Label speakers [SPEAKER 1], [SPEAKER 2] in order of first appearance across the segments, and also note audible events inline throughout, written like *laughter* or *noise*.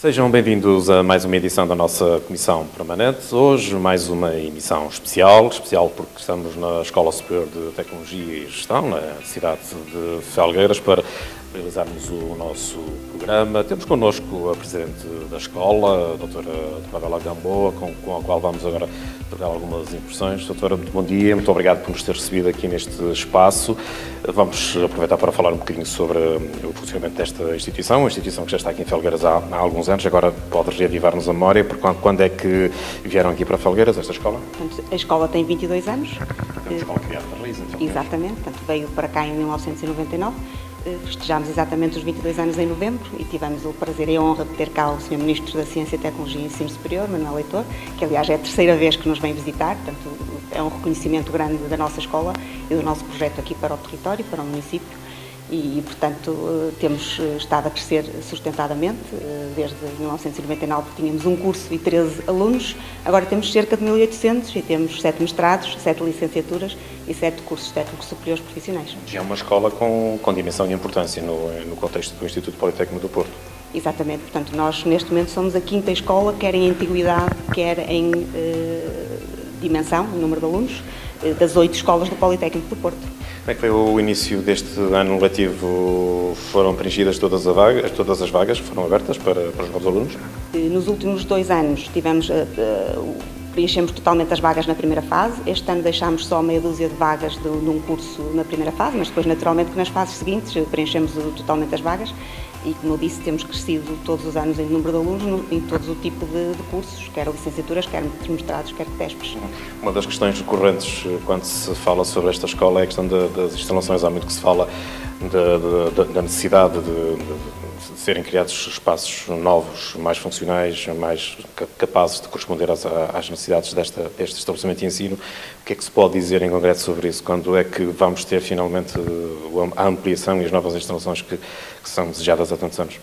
[SPEAKER 1] Sejam bem-vindos a mais uma edição da nossa Comissão Permanente. Hoje, mais uma emissão especial, especial porque estamos na Escola Superior de Tecnologia e Gestão, na cidade de Felgueiras, para realizarmos o nosso programa. Temos connosco a Presidente da Escola, a Doutora Rafaela Gamboa, com, com a qual vamos agora trocar algumas impressões. Doutora, muito bom dia, muito obrigado por nos ter recebido aqui neste espaço. Vamos aproveitar para falar um bocadinho sobre o funcionamento desta instituição, uma instituição que já está aqui em Felgueiras há, há alguns anos, agora pode reavivar-nos a memória, porque quando, é que vieram aqui para Felgueiras, esta escola?
[SPEAKER 2] A escola tem 22 anos.
[SPEAKER 1] É uma escola criada na Raiz, então.
[SPEAKER 2] Exatamente, portanto, veio para cá em 1999 eh, festejámos exatamente os 22 anos em novembro e tivemos o prazer e a honra de ter cá o Sr. Ministro da Ciência, Tecnologia e Ensino Superior, Manuel Leitor, que aliás é a terceira vez que nos vem visitar, portanto é um reconhecimento grande da nossa escola e do nosso projeto aqui para o território, para o município e, portanto, eh, temos eh, estado a crescer sustentadamente. Eh, desde 1999 tínhamos um curso e 13 alunos, agora temos cerca de 1.800 e temos 7 mestrados, 7 licenciaturas e 7 cursos técnicos superiores profissionais.
[SPEAKER 1] Já é uma escola com, com dimensão e importância no, no contexto do Instituto Politécnico do Porto.
[SPEAKER 2] Exatamente, portanto, nós neste momento somos a quinta escola, quer em antiguidade, quer em eh, dimensão, número de alunos, eh, das oito escolas do Politécnico do Porto.
[SPEAKER 1] Como é que foi o início deste ano letivo? Foram preenchidas todas, vaga, todas as vagas que foram abertas para, para, os novos alunos?
[SPEAKER 2] Nos últimos dois anos tivemos, uh, uh, preenchemos totalmente as vagas na primeira fase. Este ano deixámos só meia dúzia de vagas de, de um curso na primeira fase, mas depois naturalmente que nas fases seguintes preenchemos totalmente as vagas e, como eu disse, temos crescido todos os anos em número de alunos em todos o tipo de, de cursos, quer licenciaturas, quer mestrados, quer TESPs.
[SPEAKER 1] Uma das questões recorrentes eh, quando se fala sobre esta escola é a questão de, das instalações. Há muito que se fala da necessidade de, de, serem criados espaços novos, mais funcionais, mais capazes de corresponder às, às necessidades desta, deste estabelecimento de ensino. O que é que se pode dizer em concreto sobre isso? Quando é que vamos ter finalmente a ampliação e as novas instalações que, que são desejadas há tantos anos?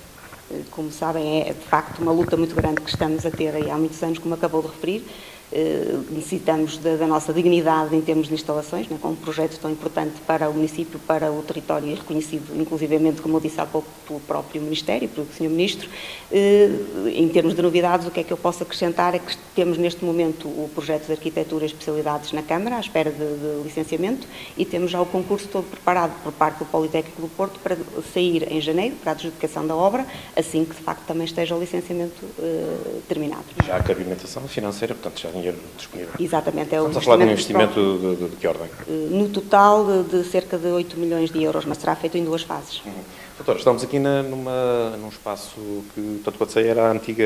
[SPEAKER 2] Como sabem, é de facto uma luta muito grande que estamos a ter há muitos anos, como acabou de referir. Eh, necessitamos da, da, nossa dignidade em termos de instalações, né, com um projeto tão importante para o município, para o território e reconhecido, inclusivamente, como eu disse há pouco, pelo próprio Ministério, pelo Sr. Ministro. Eh, em termos de novidades, o que é que eu posso acrescentar é que temos neste momento o projeto de arquitetura e especialidades na Câmara, à espera de, de licenciamento, e temos já o concurso todo preparado por parte do Politécnico do Porto para sair em janeiro, para a adjudicação da obra, assim que de facto também esteja o licenciamento uh, terminado.
[SPEAKER 1] Já a cabimentação financeira, portanto, já dinheiro disponível.
[SPEAKER 2] Exatamente. É
[SPEAKER 1] Estamos a falar de um investimento de, de, de, que ordem? Eh,
[SPEAKER 2] no total de, cerca de 8 milhões de euros, mas será feito em duas fases.
[SPEAKER 1] Uhum. Doutora, estamos aqui na, numa, num espaço que, tanto quanto sei, era a antiga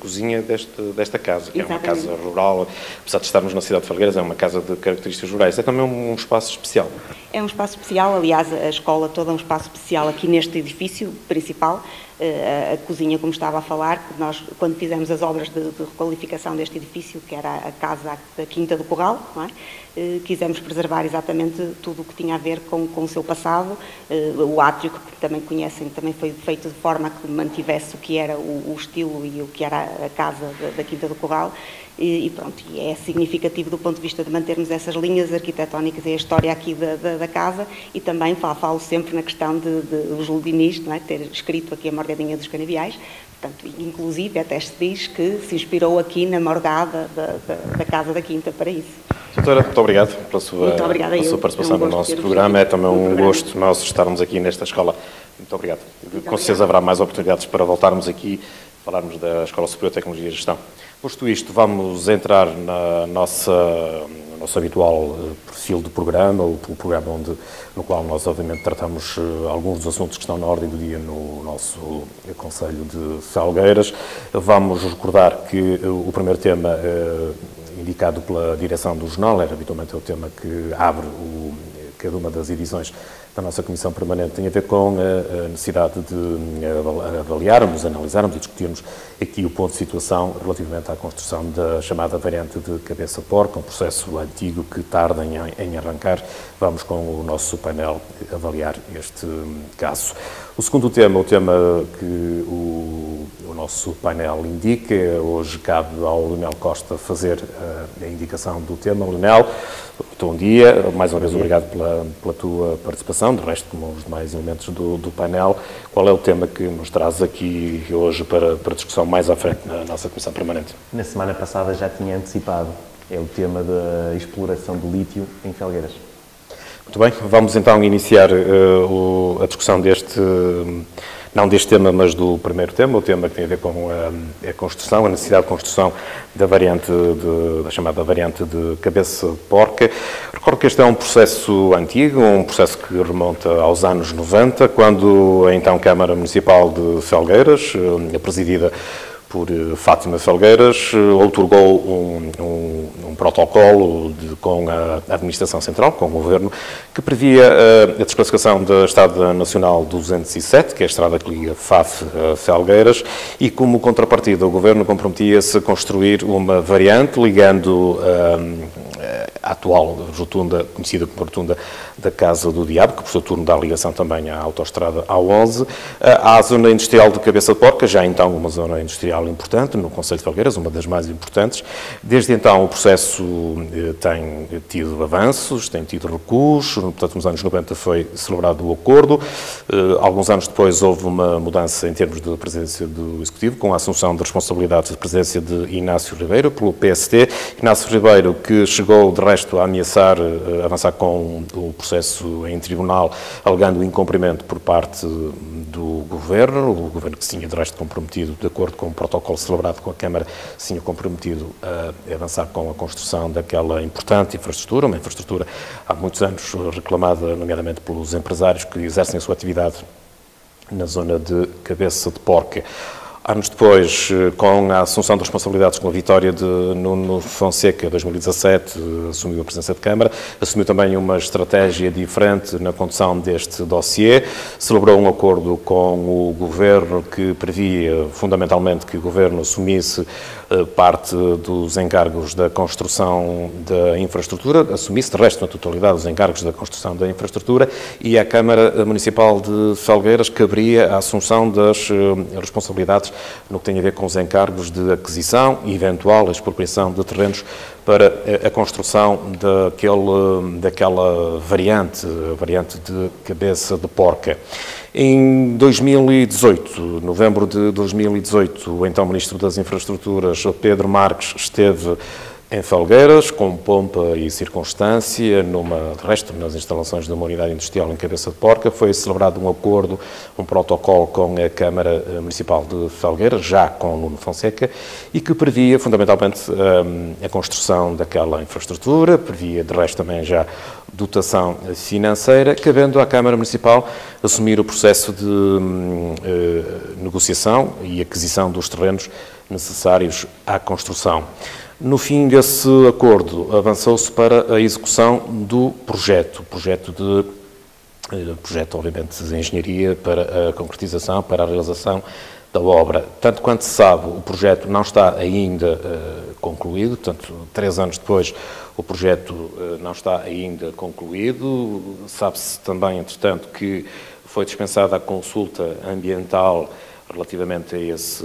[SPEAKER 1] cozinha deste, desta casa, que Exatamente. é uma casa rural, apesar de estarmos na cidade de Falgueiras, é uma casa de características rurais. É também um, um espaço especial.
[SPEAKER 2] É um espaço especial, aliás, a escola toda é um espaço especial aqui neste edifício principal, eh, a, a, cozinha, como estava a falar, nós, quando fizemos as obras de, de requalificação deste edifício, que era a casa da Quinta do Corral, é? Eh, quisemos preservar exatamente tudo o que tinha a ver com, com o seu passado, eh, o átrio, que também conhecem, também foi feito de forma que mantivesse o que era o, o estilo e o que era a casa da, Quinta do Corral, e, e, pronto, e é significativo do ponto de vista de mantermos essas linhas arquitetónicas e a história aqui da, da, da casa. E também falo, falo, sempre na questão de, de os Ludinis, é? ter escrito aqui a Morgadinha dos Canaviais, portanto, inclusive até se diz que se inspirou aqui na morgada da, da, da Casa da Quinta para isso.
[SPEAKER 1] Doutora, muito obrigado pela sua, pela sua participação é um no nosso programa. É também um gosto nós estarmos aqui nesta escola. Muito obrigado. Muito Com certeza haverá mais oportunidades para voltarmos aqui falarmos da Escola Superior de Tecnologia e Gestão. Posto isto, vamos entrar na nossa, no nosso habitual eh, perfil do programa, o, o programa onde, no qual nós, obviamente, tratamos uh, alguns dos assuntos que estão na ordem do dia no nosso Conselho de Salgueiras. Vamos recordar que uh, o primeiro tema indicado pela direção do jornal era habitualmente o tema que abre o, cada uma das edições da nossa Comissão Permanente tem a ver com a necessidade de avaliarmos, analisarmos e discutirmos aqui o ponto de situação relativamente à construção da chamada variante de cabeça porca, um processo antigo que tarda em arrancar. Vamos com o nosso painel avaliar este caso. O segundo tema, o tema que o, o nosso painel indica. Hoje cabe ao Leonel Costa fazer a indicação do tema. Leonel, bom dia. Mais uma vez, obrigado pela, pela tua participação. De resto, como os demais elementos do, do, painel, qual é o tema que nos traz aqui hoje para, para discussão mais à frente na nossa Comissão Permanente?
[SPEAKER 3] Na semana passada já tinha antecipado. É o tema da exploração do lítio em Felgueiras.
[SPEAKER 1] Muito bem, vamos então iniciar uh, o, a discussão deste, não deste tema, mas do primeiro tema, o tema que tem a ver com a, a construção, a necessidade de construção da variante, de, da chamada variante de cabeça de porca. Recordo que este é um processo antigo, um processo que remonta aos anos 90, quando a então Câmara Municipal de Felgueiras, uh, presidida por eh, Fátima Felgueiras, eh, outorgou um, um, um protocolo de, com a Administração Central, com o Governo, que previa uh, a desclassificação da Estrada Nacional 207, que é a estrada que liga FAF a Felgueiras, e como contrapartida o Governo comprometia-se a construir uma variante ligando uh, a atual rotunda, conhecida como rotunda da Casa do Diabo, que por seu turno dá ligação também à autoestrada A11, à zona industrial de Cabeça de Porca, já então uma zona industrial importante, no Conselho de Felgueiras, uma das mais importantes. Desde então o processo eh, tem tido avanços, tem tido recursos, portanto nos anos 90 foi celebrado o acordo, eh, alguns anos depois houve uma mudança em termos de presidência do Executivo, com a assunção de responsabilidades de presidência de Inácio Ribeiro, pelo PST. Inácio Ribeiro, que chegou de resto, a ameaçar uh, avançar com o processo em tribunal, alegando o incumprimento por parte do Governo, o Governo que se tinha, de resto, comprometido, de acordo com o protocolo celebrado com a Câmara, se tinha comprometido a avançar com a construção daquela importante infraestrutura, uma infraestrutura há muitos anos reclamada, nomeadamente pelos empresários que exercem a sua atividade na zona de Cabeça de Porca. Anos depois, eh, com a assunção de responsabilidades com a vitória de Nuno Fonseca, em 2017, assumiu a presença de Câmara, assumiu também uma estratégia diferente na condução deste dossiê, celebrou um acordo com o Governo que previa, fundamentalmente, que o Governo assumisse eh, parte dos encargos da construção da infraestrutura, assumisse de resto na totalidade os encargos da construção da infraestrutura e à Câmara Municipal de Felgueiras caberia a assunção das eh, no que tem a ver com os encargos de aquisição e eventual expropriação de terrenos para eh, a construção daquele, daquela variante, variante de cabeça de porca. Em 2018, novembro de 2018, o então Ministro das Infraestruturas, Pedro Marques, esteve em Felgueiras, com pompa e circunstância, numa, de resto, nas instalações de uma unidade industrial em Cabeça de Porca, foi celebrado um acordo, um protocolo com a Câmara Municipal de Felgueiras, já com Nuno Fonseca, e que previa, fundamentalmente, hum, a construção daquela infraestrutura, previa, de resto, também já dotação financeira, cabendo à Câmara Municipal assumir o processo de hum, eh, negociação e aquisição dos terrenos necessários à construção. No fim desse acordo, avançou-se para a execução do projeto, projeto de eh, projeto, obviamente, de engenharia para a concretização, para a realização da obra. Tanto quanto se sabe, o projeto não está ainda uh, concluído, portanto, três anos depois, o projeto uh, não está ainda concluído. Sabe-se também, entretanto, que foi dispensada a consulta ambiental relativamente a esse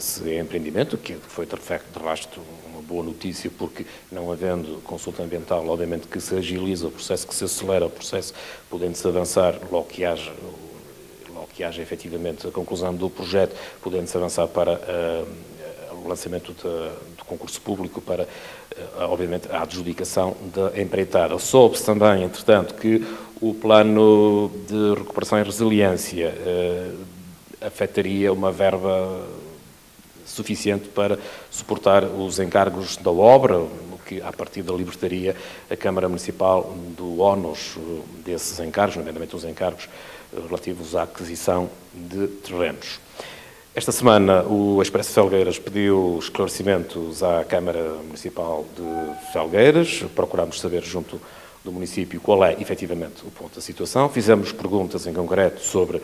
[SPEAKER 1] esse empreendimento, que foi de resto uma boa notícia, porque não havendo consulta ambiental, obviamente que se agiliza o processo, que se acelera o processo, podendo-se avançar logo que haja logo que haja efetivamente a conclusão do projeto, podendo-se avançar para uh, o lançamento de, do concurso público para, uh, obviamente, a adjudicação da empreitada. Soube-se também, entretanto, que o plano de recuperação e resiliência uh, afetaria uma verba suficiente para suportar os encargos da obra, o que, a partir da libertaria, a Câmara Municipal do ónus eh, desses encargos, nomeadamente os encargos eh, relativos à aquisição de terrenos. Esta semana, o Expresso Felgueiras pediu esclarecimentos à Câmara Municipal de Felgueiras. Procurámos saber, junto do município, qual é, efetivamente, o ponto da situação. Fizemos perguntas em concreto sobre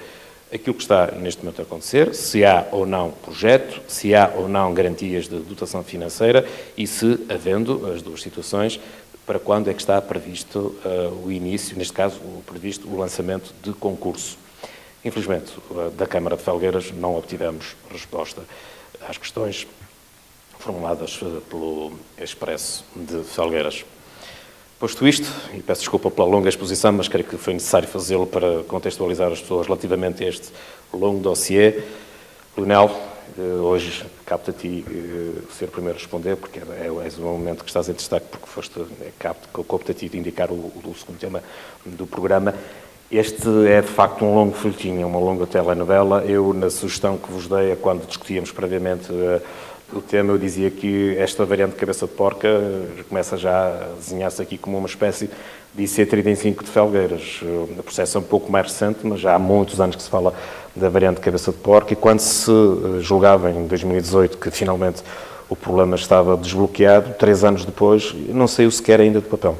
[SPEAKER 1] aquilo que está neste momento a acontecer, se há ou não projeto, se há ou não garantias de dotação financeira e se, havendo as duas situações, para quando é que está previsto uh, o início, neste caso, o previsto o lançamento de concurso. Infelizmente, da Câmara de Felgueiras não obtivemos resposta às questões formuladas pelo Expresso de Felgueiras. Posto isto, e peço desculpa pela longa exposição, mas creio que foi necessário fazê-lo para contextualizar as pessoas relativamente a este longo dossiê, Leonel, eh, hoje capta a ti eh, ser o primeiro a responder, porque é, é, és o momento que estás em destaque, porque foste, é, capta, capta a ti de indicar o, o, segundo tema do programa. Este é, de facto, um longo folhetim, uma longa telenovela. Eu, na sugestão que vos dei, quando discutíamos previamente o tema, eu dizia que esta variante de cabeça de porca começa já a desenhar-se aqui como uma espécie de IC35 de Felgueiras. O processo é um pouco mais recente, mas já há muitos anos que se fala da variante de cabeça de porco e quando se eh, julgava em 2018 que finalmente o problema estava desbloqueado, três anos depois não saiu sequer ainda do papel.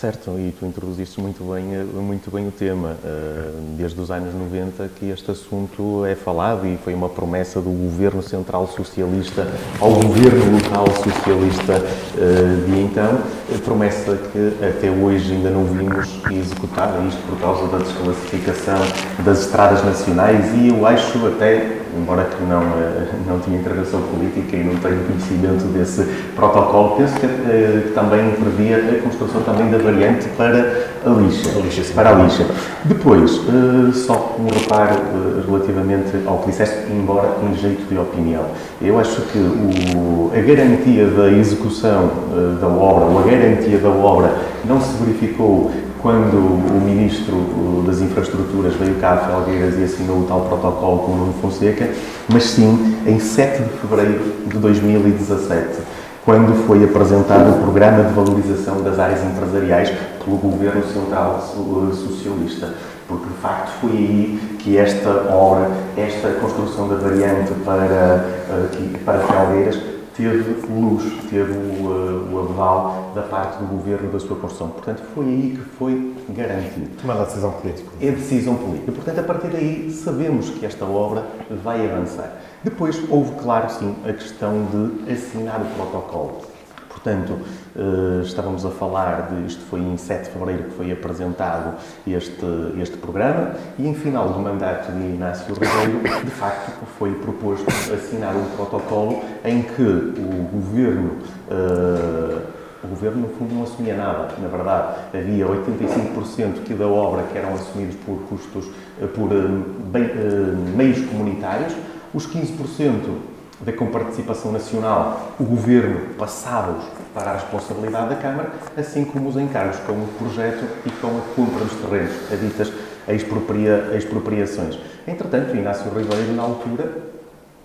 [SPEAKER 3] Certo, e tu introduziste muito bem, eh, muito bem o tema. Eh, desde os anos 90 que este assunto é falado e foi uma promessa do governo central socialista ao governo local socialista eh, de então, promessa que até hoje ainda não vimos executada, isto por causa da desclassificação das estradas nacionais e eu acho até embora que não, não tinha intervenção política e não tenho conhecimento desse protocolo, penso que, que também previa a construção também da variante para a lixa. A lixa para a lixa. Depois, uh, só um reparo relativamente ao que disseste, embora em jeito de opinião. Eu acho que o, a garantia da execução da obra, ou a garantia da obra, não se verificou quando o Ministro das Infraestruturas veio cá a Felgueiras e assinou o tal protocolo com o Nuno Fonseca, mas sim em 7 de fevereiro de 2017 quando foi apresentado o Programa de Valorização das Áreas Empresariais pelo Governo Central Socialista. Porque, de facto, foi aí que esta obra, esta construção da variante para, eh, para Felgueiras, teve luz, teve o, eh, o aval da parte do governo da sua construção. Portanto, foi aí que foi garantido.
[SPEAKER 1] Tomada a decisão política.
[SPEAKER 3] É decisão política. Portanto, a partir daí, sabemos que esta obra vai avançar. Depois, houve, claro, sim, a questão de assinar o protocolo. Portanto, eh, estávamos a falar de, isto foi em 7 de fevereiro que foi apresentado este, este programa e em final do mandato de Inácio Ribeiro, de facto, foi proposto assinar um protocolo em que o governo uh, o governo, no fundo, não assumia nada. Na verdade, havia 85% que da obra que eram assumidos por custos, eh, por bem, meios comunitários, os 15% da comparticipação nacional, o governo passava-os para a responsabilidade da Câmara, assim como os encargos com o projeto e com a compra dos terrenos, a ditas expropria, expropriações. Entretanto, Inácio Ribeiro, na altura,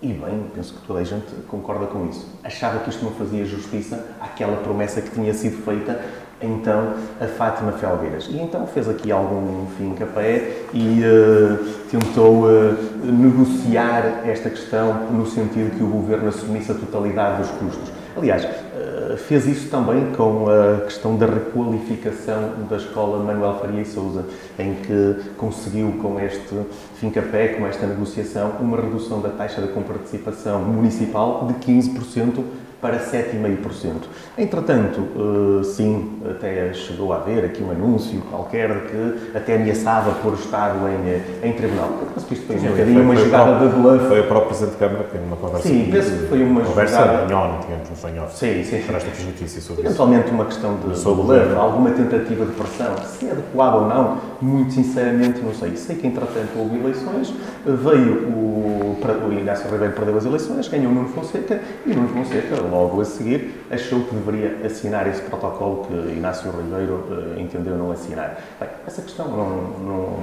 [SPEAKER 3] e bem, penso que toda a gente concorda com isso, achava que isto não fazia justiça àquela promessa que tinha sido feita então a Fátima Felgueiras. E então fez aqui algum fim capé e uh, tentou uh, negociar esta questão no sentido que o governo assumisse a totalidade dos custos. Aliás, uh, fez isso também com a questão da requalificação da escola Manuel Faria e Souza, em que conseguiu com este fim capé, com esta negociação, uma redução da taxa de comparticipação municipal de 15% para 7,5%. Entretanto, uh, sim, até chegou a haver aqui um anúncio qualquer de que até ameaçava pôr o Estado em, em tribunal. Penso que isto foi um bocadinho uma jogada de bluff.
[SPEAKER 1] Foi o próprio Presidente da Câmara que teve uma conversa.
[SPEAKER 3] Sim, penso que foi uma
[SPEAKER 1] conversa jogada... Conversa em on, digamos, não foi em off.
[SPEAKER 3] Sim, sim.
[SPEAKER 1] Para esta notícia sobre
[SPEAKER 3] Eventualmente uma questão de, de bluff, alguma tentativa de pressão. Se é adequado ou não, muito sinceramente não sei. Sei que, entretanto, houve eleições, veio o, o Inácio Ribeiro perdeu as eleições, ganhou o Nuno Fonseca e o Nuno Fonseca, logo a seguir, achou que deveria assinar esse protocolo que Inácio Ribeiro uh, entendeu não assinar. Bem, essa questão não, não,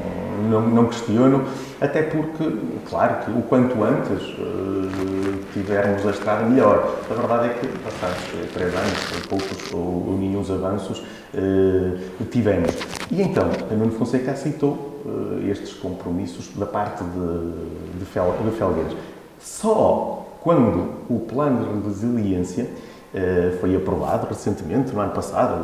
[SPEAKER 3] não, não, questiono, até porque, claro, que o quanto antes uh, tivermos a estrada, melhor. A verdade é que, passados três anos, poucos ou, ou nenhum avanços, uh, tivemos. E então, a Nuno Fonseca aceitou estes compromissos da parte de, de, Fel, de Felgueiras. Só quando o plano de resiliência uh, foi aprovado recentemente, no ano passado,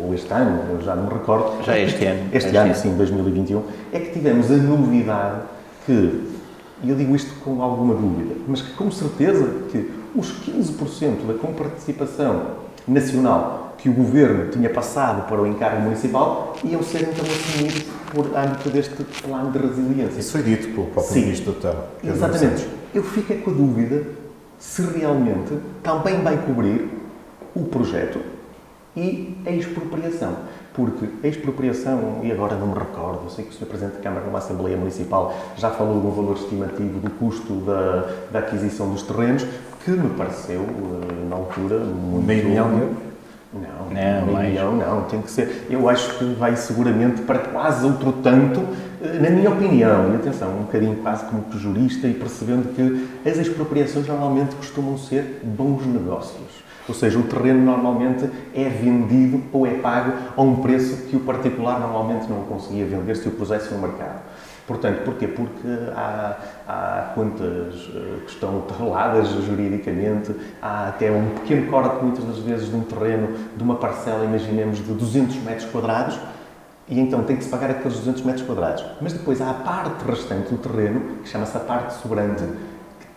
[SPEAKER 3] ou, ou, este ano, eu já não me recordo.
[SPEAKER 4] Já este ano.
[SPEAKER 3] Este, este ano, ano, sim, 2021, é que tivemos a novidade que, e eu digo isto com alguma dúvida, mas que com certeza que os 15% da comparticipação nacional que o Governo tinha passado para o encargo municipal iam ser então assumidos por âmbito deste plano de resiliência.
[SPEAKER 1] Isso foi dito pelo próprio Sim, Ministro do Terra.
[SPEAKER 3] Exatamente. Eu fico com a dúvida se realmente também vai cobrir o projeto e a expropriação. Porque a expropriação, e agora não me recordo, eu sei que o Sr. Presidente da Câmara, numa Assembleia Municipal, já falou de um valor estimativo do custo da, da aquisição dos terrenos, que me pareceu, eh, na altura, muito...
[SPEAKER 1] Meio milhão de euros?
[SPEAKER 3] Não, não, meio milhão não, tem que ser. Eu acho que vai seguramente para quase outro tanto, na minha opinião, e atenção, um bocadinho quase como jurista e percebendo que as expropriações normalmente costumam ser bons negócios. Ou seja, o terreno normalmente é vendido ou é pago a um preço que o particular normalmente não conseguia vender se o pusesse no mercado. Portanto, porquê? Porque há, há contas eh, que estão atreladas juridicamente, há até um pequeno corte, muitas das vezes, de um terreno, de uma parcela, imaginemos, de 200 metros quadrados, e então tem que se pagar aqueles 200 metros quadrados. Mas depois há a parte restante do terreno, que chama-se a parte sobrante,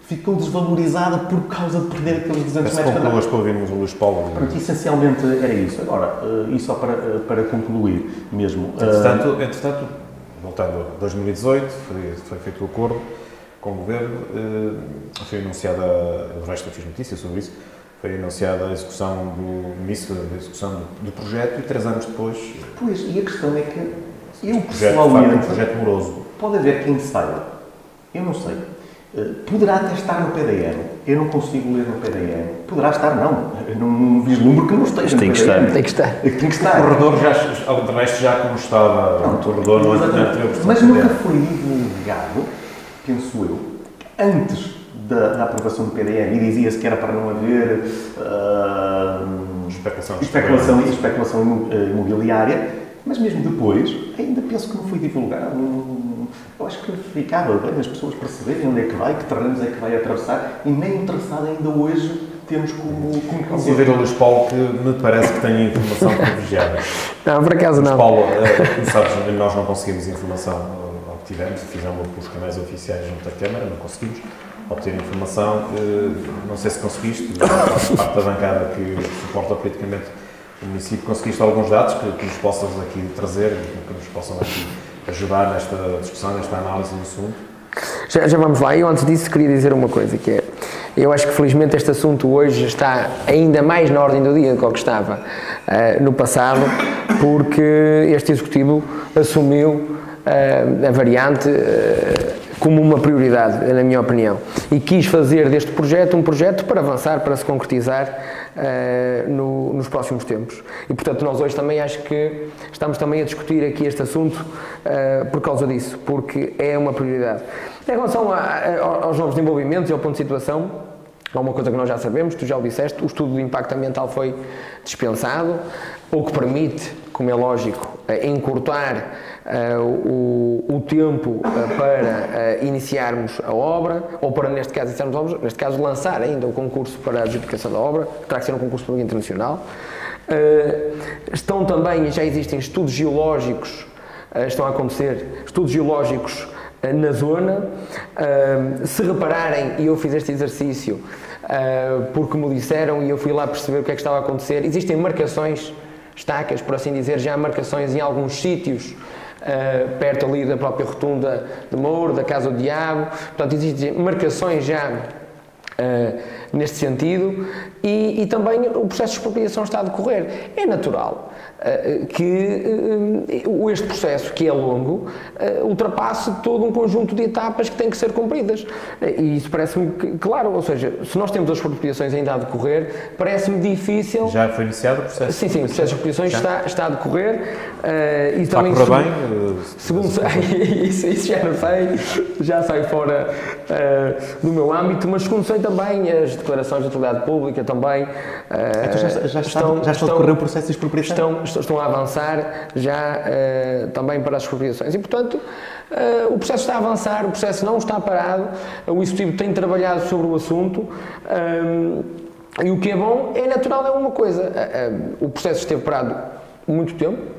[SPEAKER 3] ficou desvalorizada por causa de perder aqueles 200 metros
[SPEAKER 1] quadrados. para ouvirmos o Luís Paulo.
[SPEAKER 3] Pronto, essencialmente era isso. Agora, uh, e só para, uh, para concluir mesmo.
[SPEAKER 1] Entretanto, uh, entretanto, voltando a 2018, foi, foi feito o acordo com o Governo, foi anunciada, o resto eu fiz notícia sobre isso, foi anunciada a execução do início da execução do, do, projeto e três anos depois...
[SPEAKER 3] Pois, e a questão é que eu pessoalmente...
[SPEAKER 1] É um projeto moroso.
[SPEAKER 3] Pode haver quem saiba, eu não sei, eh, poderá até estar no PDM. Eu não consigo ler no PDM. Poderá estar, não. Eu não vislumbro que não esteja
[SPEAKER 1] tem
[SPEAKER 3] no
[SPEAKER 1] que PDM.
[SPEAKER 3] Estar. Tem que estar. Tem que estar.
[SPEAKER 1] O corredor já, de resto, já como estava não, o corredor no anterior
[SPEAKER 3] Mas nunca foi divulgado, penso eu, antes da, da aprovação do PDM e dizia-se que era para não haver uh, especulação, especulação, especulação eh, imobiliária, mas mesmo depois, ainda penso que não foi divulgado. Eu acho que ficava bem as pessoas perceberem onde é que vai, que terrenos é que vai atravessar. E nem interessado ainda hoje temos como, como
[SPEAKER 1] Considero o Luís Paulo que me parece que tem informação privilegiada. *laughs*
[SPEAKER 5] não, por acaso não.
[SPEAKER 1] Luís Paulo, eh, como sabes, nós não conseguimos informação, eh, obtivemos, fizemos uma pelos canais oficiais junto da Câmara, não conseguimos obter informação. Eh, não sei se conseguiste, parte da bancada que suporta politicamente o município, conseguiste alguns dados que, que nos possas aqui trazer, que nos possam aqui ajudar nesta discussão, nesta análise do assunto?
[SPEAKER 5] Já, já, vamos lá. Eu antes disso queria dizer uma coisa, que é, eu acho que felizmente este assunto hoje está ainda mais na ordem do dia do que estava uh, no passado, porque este Executivo assumiu uh, a variante uh, como uma prioridade, na minha opinião, e quis fazer deste projeto um projeto para avançar, para se concretizar uh, no, nos próximos tempos. E, portanto, nós hoje também acho que estamos também a discutir aqui este assunto uh, por causa disso, porque é uma prioridade. Em relação a, a, aos novos desenvolvimentos e ao ponto de situação, há uma coisa que nós já sabemos, tu já o disseste, o estudo de impacto ambiental foi dispensado, o que permite, como é lógico, uh, encurtar o, o, tempo uh, para uh, iniciarmos a obra, ou para, neste caso, iniciarmos a obra, neste caso, lançar ainda o concurso para a adjudicação da obra, que terá que ser um concurso público internacional. estão também, já existem estudos geológicos, estão a acontecer estudos geológicos na zona. se repararem, e eu fiz este exercício, porque me disseram e eu fui lá perceber o que é que estava a acontecer, existem marcações estacas, por assim dizer, já marcações em alguns sítios uh, perto ali da própria rotunda de Mouro, da Casa do Diabo. Portanto, existem marcações já uh, neste sentido e, e, também o processo de expropriação está a decorrer. É natural uh, que uh, este processo, que é longo, uh, ultrapasse todo um conjunto de etapas que têm que ser cumpridas. E isso parece-me claro, ou seja, se nós temos as expropriações ainda a decorrer, parece-me difícil...
[SPEAKER 1] Já foi iniciado o processo?
[SPEAKER 5] Sim, sim, o processo de expropriações está, está a decorrer.
[SPEAKER 1] e está também, a correr bem?
[SPEAKER 5] Segundo sei, *laughs* isso, isso já não sei, já sai fora do meu âmbito, mas segundo sei também as declarações de utilidade pública também.
[SPEAKER 3] Então já, já, estão, já estão, a decorrer o processo de expropriação?
[SPEAKER 5] Estão, estão a avançar já uh, também para as expropriações. E, portanto, uh, o processo está a avançar, o processo não está parado, o Executivo tem trabalhado sobre o assunto. E o que é bom é natural, é uma coisa. O processo esteve parado muito tempo.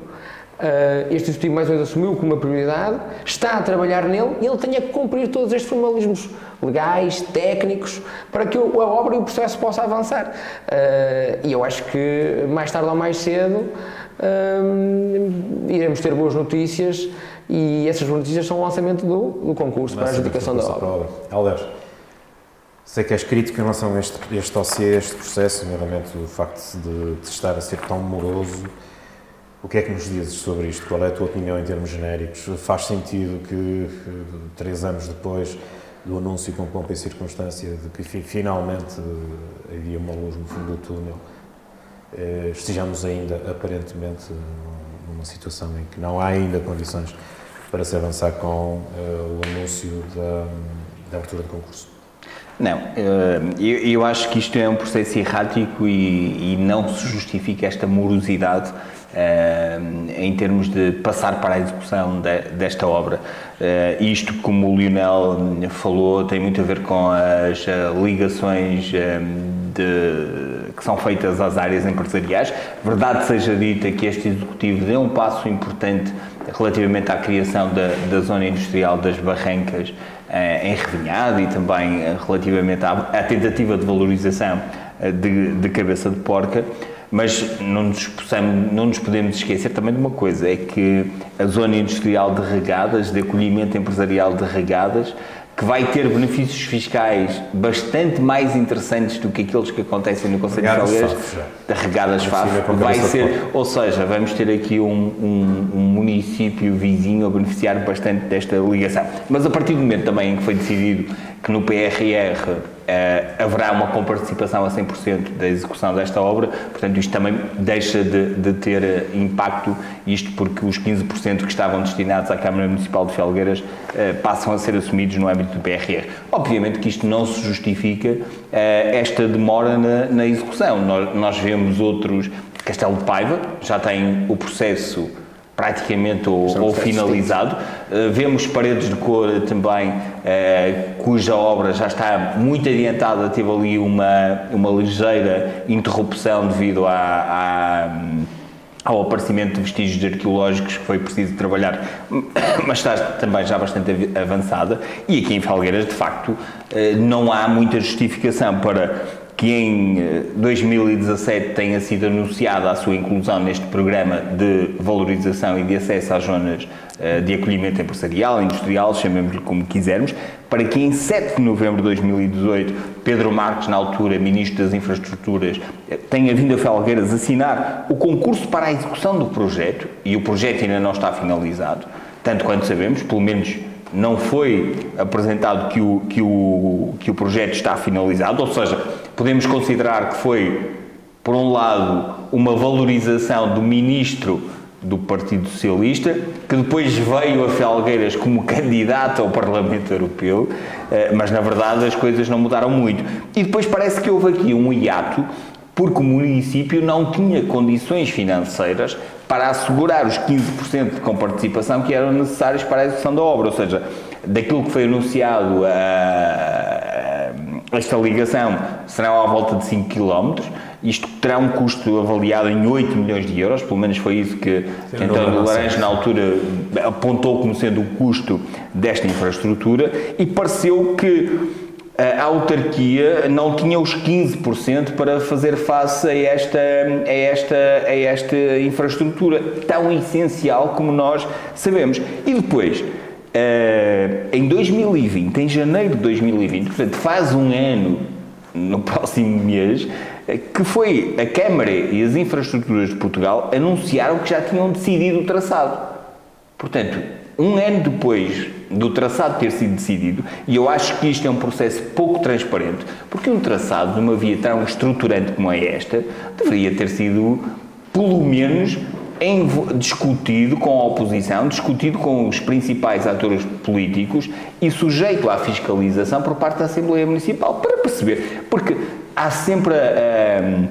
[SPEAKER 5] Este Executivo mais ou menos assumiu como uma prioridade, está a trabalhar nele e ele tem a cumprir todos estes formalismos legais, técnicos, para que a obra e o processo possa avançar. E eu acho que mais tarde ou mais cedo iremos ter boas notícias e essas boas notícias são o lançamento do, do concurso para a adjudicação da obra.
[SPEAKER 4] Aliás, sei que és crítico em relação a este, este dossiê, este processo, nomeadamente o facto de, de estar a ser tão moroso. O que é que nos dizes sobre isto? Qual é a tua opinião em termos genéricos? Faz sentido que, três anos depois do anúncio com pompa e circunstância de que finalmente havia uma luz no fundo do túnel, eh, estejamos ainda aparentemente numa situação em que não há ainda condições para se avançar com o anúncio da, da, abertura do concurso?
[SPEAKER 6] Não, eu, eu, acho que isto é um processo errático e, e não se justifica esta morosidade em termos de passar para a execução de, desta obra. isto, como o Lionel falou, tem muito a ver com as ligações de que são feitas às áreas empresariais. Verdade seja dita que este Executivo deu um passo importante relativamente à criação da, da zona industrial das Barrancas eh, em Revinhado e também eh, relativamente à, à tentativa de valorização eh, de, de, cabeça de porca, mas não nos, possamos, não nos podemos esquecer também de uma coisa, é que a zona industrial de regadas, de acolhimento empresarial de regadas, que vai ter benefícios fiscais bastante mais interessantes do que aqueles que acontecem no Conselho de Salgueiros, da regadas FAF, vai ser, ou seja, vamos ter aqui um, um, um, município vizinho a beneficiar bastante desta ligação. Mas a partir do momento também em que foi decidido que no PRR Uh, haverá uma comparticipação a 100% da execução desta obra, portanto isto também deixa de, de, ter impacto, isto porque os 15% que estavam destinados à Câmara Municipal de Felgueiras uh, passam a ser assumidos no âmbito do PRR. Obviamente que isto não se justifica uh, esta demora na, na execução. Nós, nós, vemos outros, Castelo de Paiva já tem o processo praticamente ou, ou finalizado. Uh, vemos paredes de cor também, uh, cuja obra já está muito adiantada, teve ali uma, uma ligeira interrupção devido à, à ao aparecimento de vestígios arqueológicos que foi preciso trabalhar, *coughs* mas está também já bastante avançada. E aqui em Falgueiras, de facto, eh, não há muita justificação para que em 2017 eh, tenha sido anunciada a sua inclusão neste programa de valorização e de acesso às zonas eh, de acolhimento empresarial, industrial, chamemos-lhe como quisermos, para que em 7 de novembro de 2018 Pedro Marques, na altura Ministro das Infraestruturas, eh, tenha vindo a Felgueiras assinar o concurso para a execução do projeto, e o projeto ainda não está finalizado, tanto quanto sabemos, pelo menos não foi apresentado que o, que o, que o projeto está finalizado, ou seja, podemos considerar que foi, por um lado, uma valorização do ministro do Partido Socialista, que depois veio a Felgueiras como *laughs* candidato ao Parlamento Europeu, eh, mas na verdade as coisas não mudaram muito. E depois parece que houve aqui um hiato, porque o município não tinha condições financeiras para assegurar os 15% de comparticipação que eram necessários para a execução da obra, ou seja, daquilo que foi anunciado a, esta ligação será à volta de 5 km, isto terá um custo avaliado em 8 milhões de euros, pelo menos foi isso que Sim, António Laranjo na altura apontou como sendo o custo desta infraestrutura. E pareceu que a autarquia não tinha os 15% para fazer face a esta, a, esta, a esta infraestrutura tão essencial como nós sabemos. E depois, Uh, em 2020, em janeiro de 2020, portanto faz um ano no *laughs* próximo mês, eh, que foi a Câmara e as infraestruturas de Portugal anunciaram que já tinham decidido o traçado. Portanto, um ano depois do traçado ter sido decidido, e eu acho que isto é um processo pouco transparente, porque um traçado de uma via tão estruturante como é esta deveria ter sido, pelo menos, em, discutido com a oposição, discutido com os principais atores políticos e sujeito à fiscalização por parte da Assembleia Municipal, para perceber, porque há sempre, uh,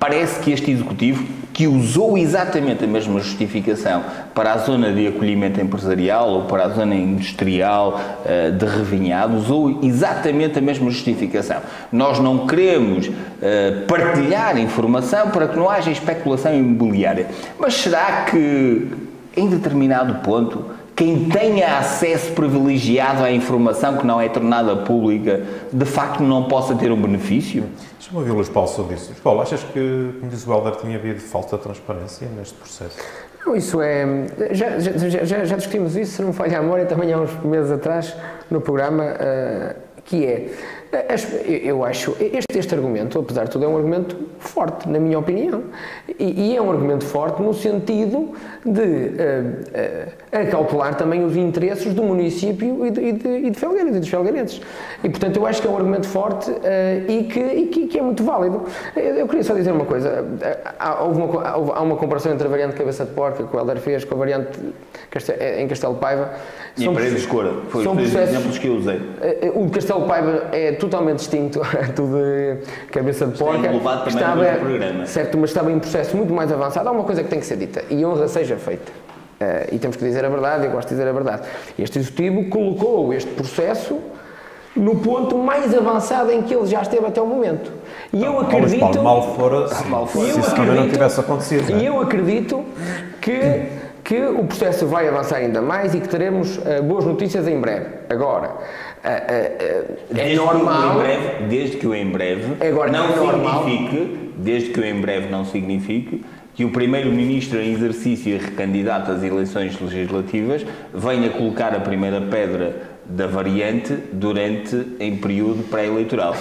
[SPEAKER 6] parece que este Executivo, que usou exatamente a mesma justificação para a zona de acolhimento empresarial ou para a zona industrial uh, de revinhado, usou exatamente a mesma justificação. Nós não queremos uh, partilhar informação para que não haja especulação imobiliária. Mas será que em determinado ponto, quem tenha acesso privilegiado à informação que não é tornada pública, de facto não possa ter um benefício?
[SPEAKER 4] Deixa-me ouvir o Luís Paulo sobre isso. Luís Paulo, achas que, como diz o Helder, tinha havido falta de transparência neste processo?
[SPEAKER 5] Não, isso é. Já, já, já, já discutimos isso, se não me falha a memória, também há uns meses atrás, no programa, uh, que é eu acho, este, este argumento, apesar de tudo, é um argumento forte, na minha opinião. E, e é um argumento forte no sentido de uh, uh, acautelar também os interesses do município e de, e de, e de Felgueiras e dos felgueirenses. E, portanto, eu acho que é um argumento forte uh, e, que, e que, que, é muito válido. Eu queria só dizer uma coisa. Há, houve uma, há uma comparação entre a variante cabeça de porca que o Helder fez com a variante em Castelo Paiva.
[SPEAKER 6] E a parede escura. Foi são os exemplos que eu usei.
[SPEAKER 5] O Castelo Paiva é totalmente distinto do de cabeça de porca.
[SPEAKER 6] Estava.
[SPEAKER 5] Certo, mas estava em um processo muito mais avançado. Há uma coisa que tem que ser dita e honra seja feita. Uh, e temos que dizer a verdade, eu gosto de dizer a verdade. Este executivo colocou este processo no ponto mais avançado em que ele já esteve até o momento. E eu acredito.
[SPEAKER 4] Paulo, mal fora, se,
[SPEAKER 5] mal
[SPEAKER 4] fora, se isso também não tivesse acontecido.
[SPEAKER 5] E é? eu acredito que, que o processo vai avançar ainda mais e que teremos uh, boas notícias em breve. Agora, uh, é normal.
[SPEAKER 6] Breve, desde que o em breve Agora, não é normal. signifique, desde que o em breve não signifique que o Primeiro-Ministro em exercício e recandidato às eleições legislativas venha colocar a primeira pedra da variante durante em período pré-eleitoral.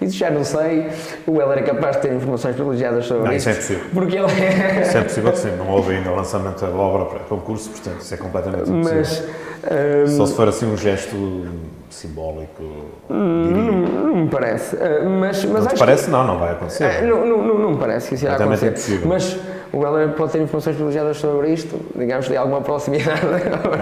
[SPEAKER 5] Isso já não sei. O Heller é capaz de ter informações privilegiadas sobre
[SPEAKER 4] não,
[SPEAKER 5] isso.
[SPEAKER 4] Isso é possível.
[SPEAKER 5] Porque ele é...
[SPEAKER 4] Isso é *laughs* possível que sim. Não houve ainda o lançamento da obra para concurso, portanto, isso é completamente impossível. Mas, um... Só se for assim um gesto simbólico.
[SPEAKER 5] Hum, não, não, me parece. Uh, mas, mas
[SPEAKER 4] não
[SPEAKER 5] acho
[SPEAKER 4] parece?
[SPEAKER 5] Que...
[SPEAKER 4] Não, não vai acontecer. Uh,
[SPEAKER 5] não, não, não, não me parece que isso irá acontecer. É
[SPEAKER 4] possível.
[SPEAKER 5] Mas o Heller pode ter informações privilegiadas sobre isto, digamos, de alguma proximidade.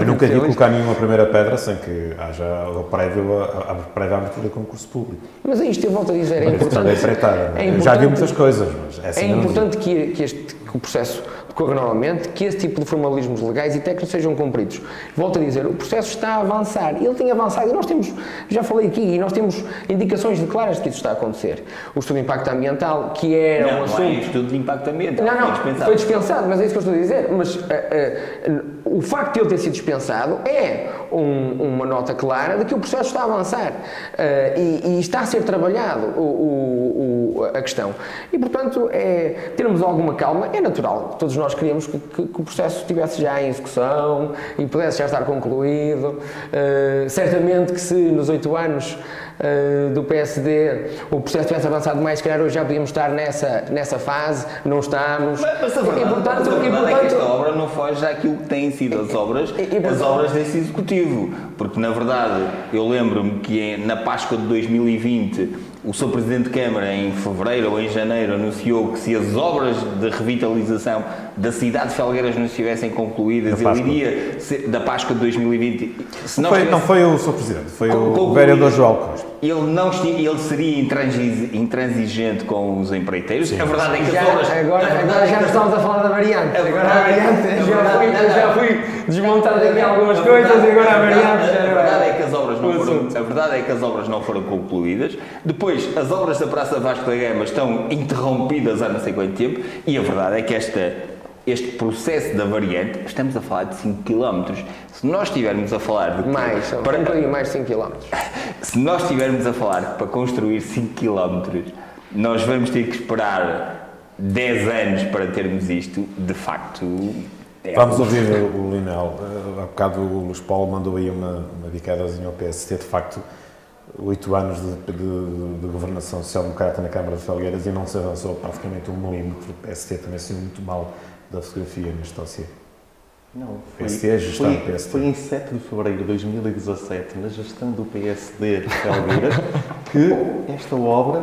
[SPEAKER 4] Eu nunca vi colocar nenhuma primeira pedra sem que haja a prévio, a, a prévia abertura de concurso público.
[SPEAKER 5] Mas é isto, eu volto a dizer, é importante.
[SPEAKER 4] É, é importante, já vi muitas coisas, mas é assim
[SPEAKER 5] É importante que, que, este, que o processo decorra normalmente, que esse tipo de formalismos legais e técnicos sejam cumpridos. Volto a dizer, o processo está a avançar, ele tem avançado e nós temos, já falei aqui, e nós temos indicações claras de que isso está a acontecer. O estudo de impacto ambiental, que era
[SPEAKER 6] não,
[SPEAKER 5] um assunto... Não,
[SPEAKER 6] é estudo de impacto ambiental,
[SPEAKER 5] não, não, foi dispensado. Foi dispensado, mas é isso que eu estou a dizer. Mas uh, uh, o facto de ele ter sido dispensado é um, uma nota clara de que o processo está a avançar uh, e, e, está a ser trabalhado o, o, a questão. E, portanto, é, termos alguma calma é natural. Todos nós nós queríamos que, que, que, o processo estivesse já em execução e pudesse já estar concluído. Uh, certamente que se nos oito anos uh, do PSD o processo tivesse avançado mais, se calhar hoje já podíamos estar nessa, nessa fase, não estamos.
[SPEAKER 6] Mas, mas a verdade, e, portanto, a verdade e, portanto, é que esta obra não foge àquilo que têm sido as obras, e, e, as obras desse executivo. Porque, na verdade, eu lembro-me que na Páscoa de 2020 o Sr. Presidente de Câmara, em fevereiro ou em janeiro, anunciou que se as obras de revitalização da cidade de Felgueiras não estivessem concluídas, ele iria, ser, da Páscoa de 2020...
[SPEAKER 4] Se não, foi, não foi o Sr. Presidente, foi o vereador João Costa.
[SPEAKER 6] Ele, não, ele seria intransigente com os empreiteiros.
[SPEAKER 5] Sim. A verdade é que já, as obras... Agora, agora já não estamos a falar da variante. Agora a variante, a já, fui, já fui desmontando aqui algumas coisas e agora a variante...
[SPEAKER 6] É obras não foram, a verdade é que as obras não foram concluídas. Depois, as obras da Praça Vasco da Gama estão interrompidas há não sei quanto tempo e a verdade é que esta este processo da variante, estamos a falar de 5 km. Se nós estivermos a falar de.
[SPEAKER 5] Mais, para, um bocadinho mais de 5 km. *laughs*
[SPEAKER 6] Se nós estivermos a falar para construir 5 km, nós vamos ter que esperar 10 anos para termos isto, de facto.
[SPEAKER 4] É vamos ouvir o Linel. Há bocado o Luís Paulo mandou aí uma, uma dicadazinha ao PST, de facto oito anos de, de, de, governação social-democrata na Câmara de Felgueiras e não se avançou praticamente um milímetro. O PST também saiu muito mal da fotografia neste dossiê.
[SPEAKER 3] Não, foi, PSD é gestão foi, PSD. foi em 7 de fevereiro de 2017, na gestão do PSD de Felgueiras, *laughs* que esta obra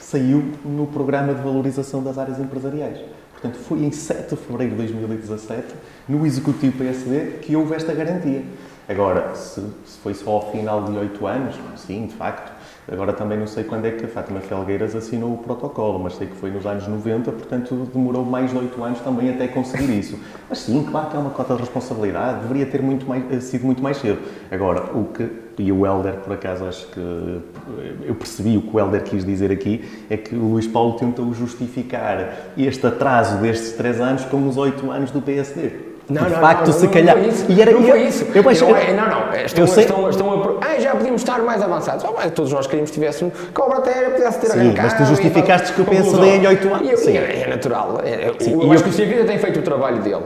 [SPEAKER 3] saiu no Programa de Valorização das Áreas Empresariais. Portanto, foi em 7 de fevereiro de 2017, no Executivo PSD, que houve esta garantia. Agora, se, se foi só ao final de 8 anos, sim, de facto, Agora também não sei quando é que a Fátima Felgueiras assinou o protocolo, mas sei que foi nos anos 90, portanto demorou mais de 8 anos também até conseguir isso. Mas sim, claro que é uma cota de responsabilidade, deveria ter muito mais, eh, sido muito mais cedo. Agora, o que, e o Helder por acaso acho que eh, eu percebi o que o Helder quis dizer aqui, é que o Luís Paulo tentou justificar este atraso destes 3 anos como os 8 anos do PSD. Não, de facto,
[SPEAKER 5] não,
[SPEAKER 3] se
[SPEAKER 5] não,
[SPEAKER 3] calhar.
[SPEAKER 5] Não foi isso.
[SPEAKER 3] E era,
[SPEAKER 5] não foi isso.
[SPEAKER 3] Eu, eu,
[SPEAKER 5] eu, eu, não, não. Estão,
[SPEAKER 3] eu sei...
[SPEAKER 5] estão, estão a, ah, já podíamos estar mais avançados. Oh, todos nós queríamos que tivéssemos. Que a obra até pudesse ter
[SPEAKER 3] Sim,
[SPEAKER 5] arrancado.
[SPEAKER 3] mas tu justificaste que o PSD em 8 anos.
[SPEAKER 5] Sim, é, natural. É, Sim, eu, eu acho que o Sr. tem feito o trabalho dele.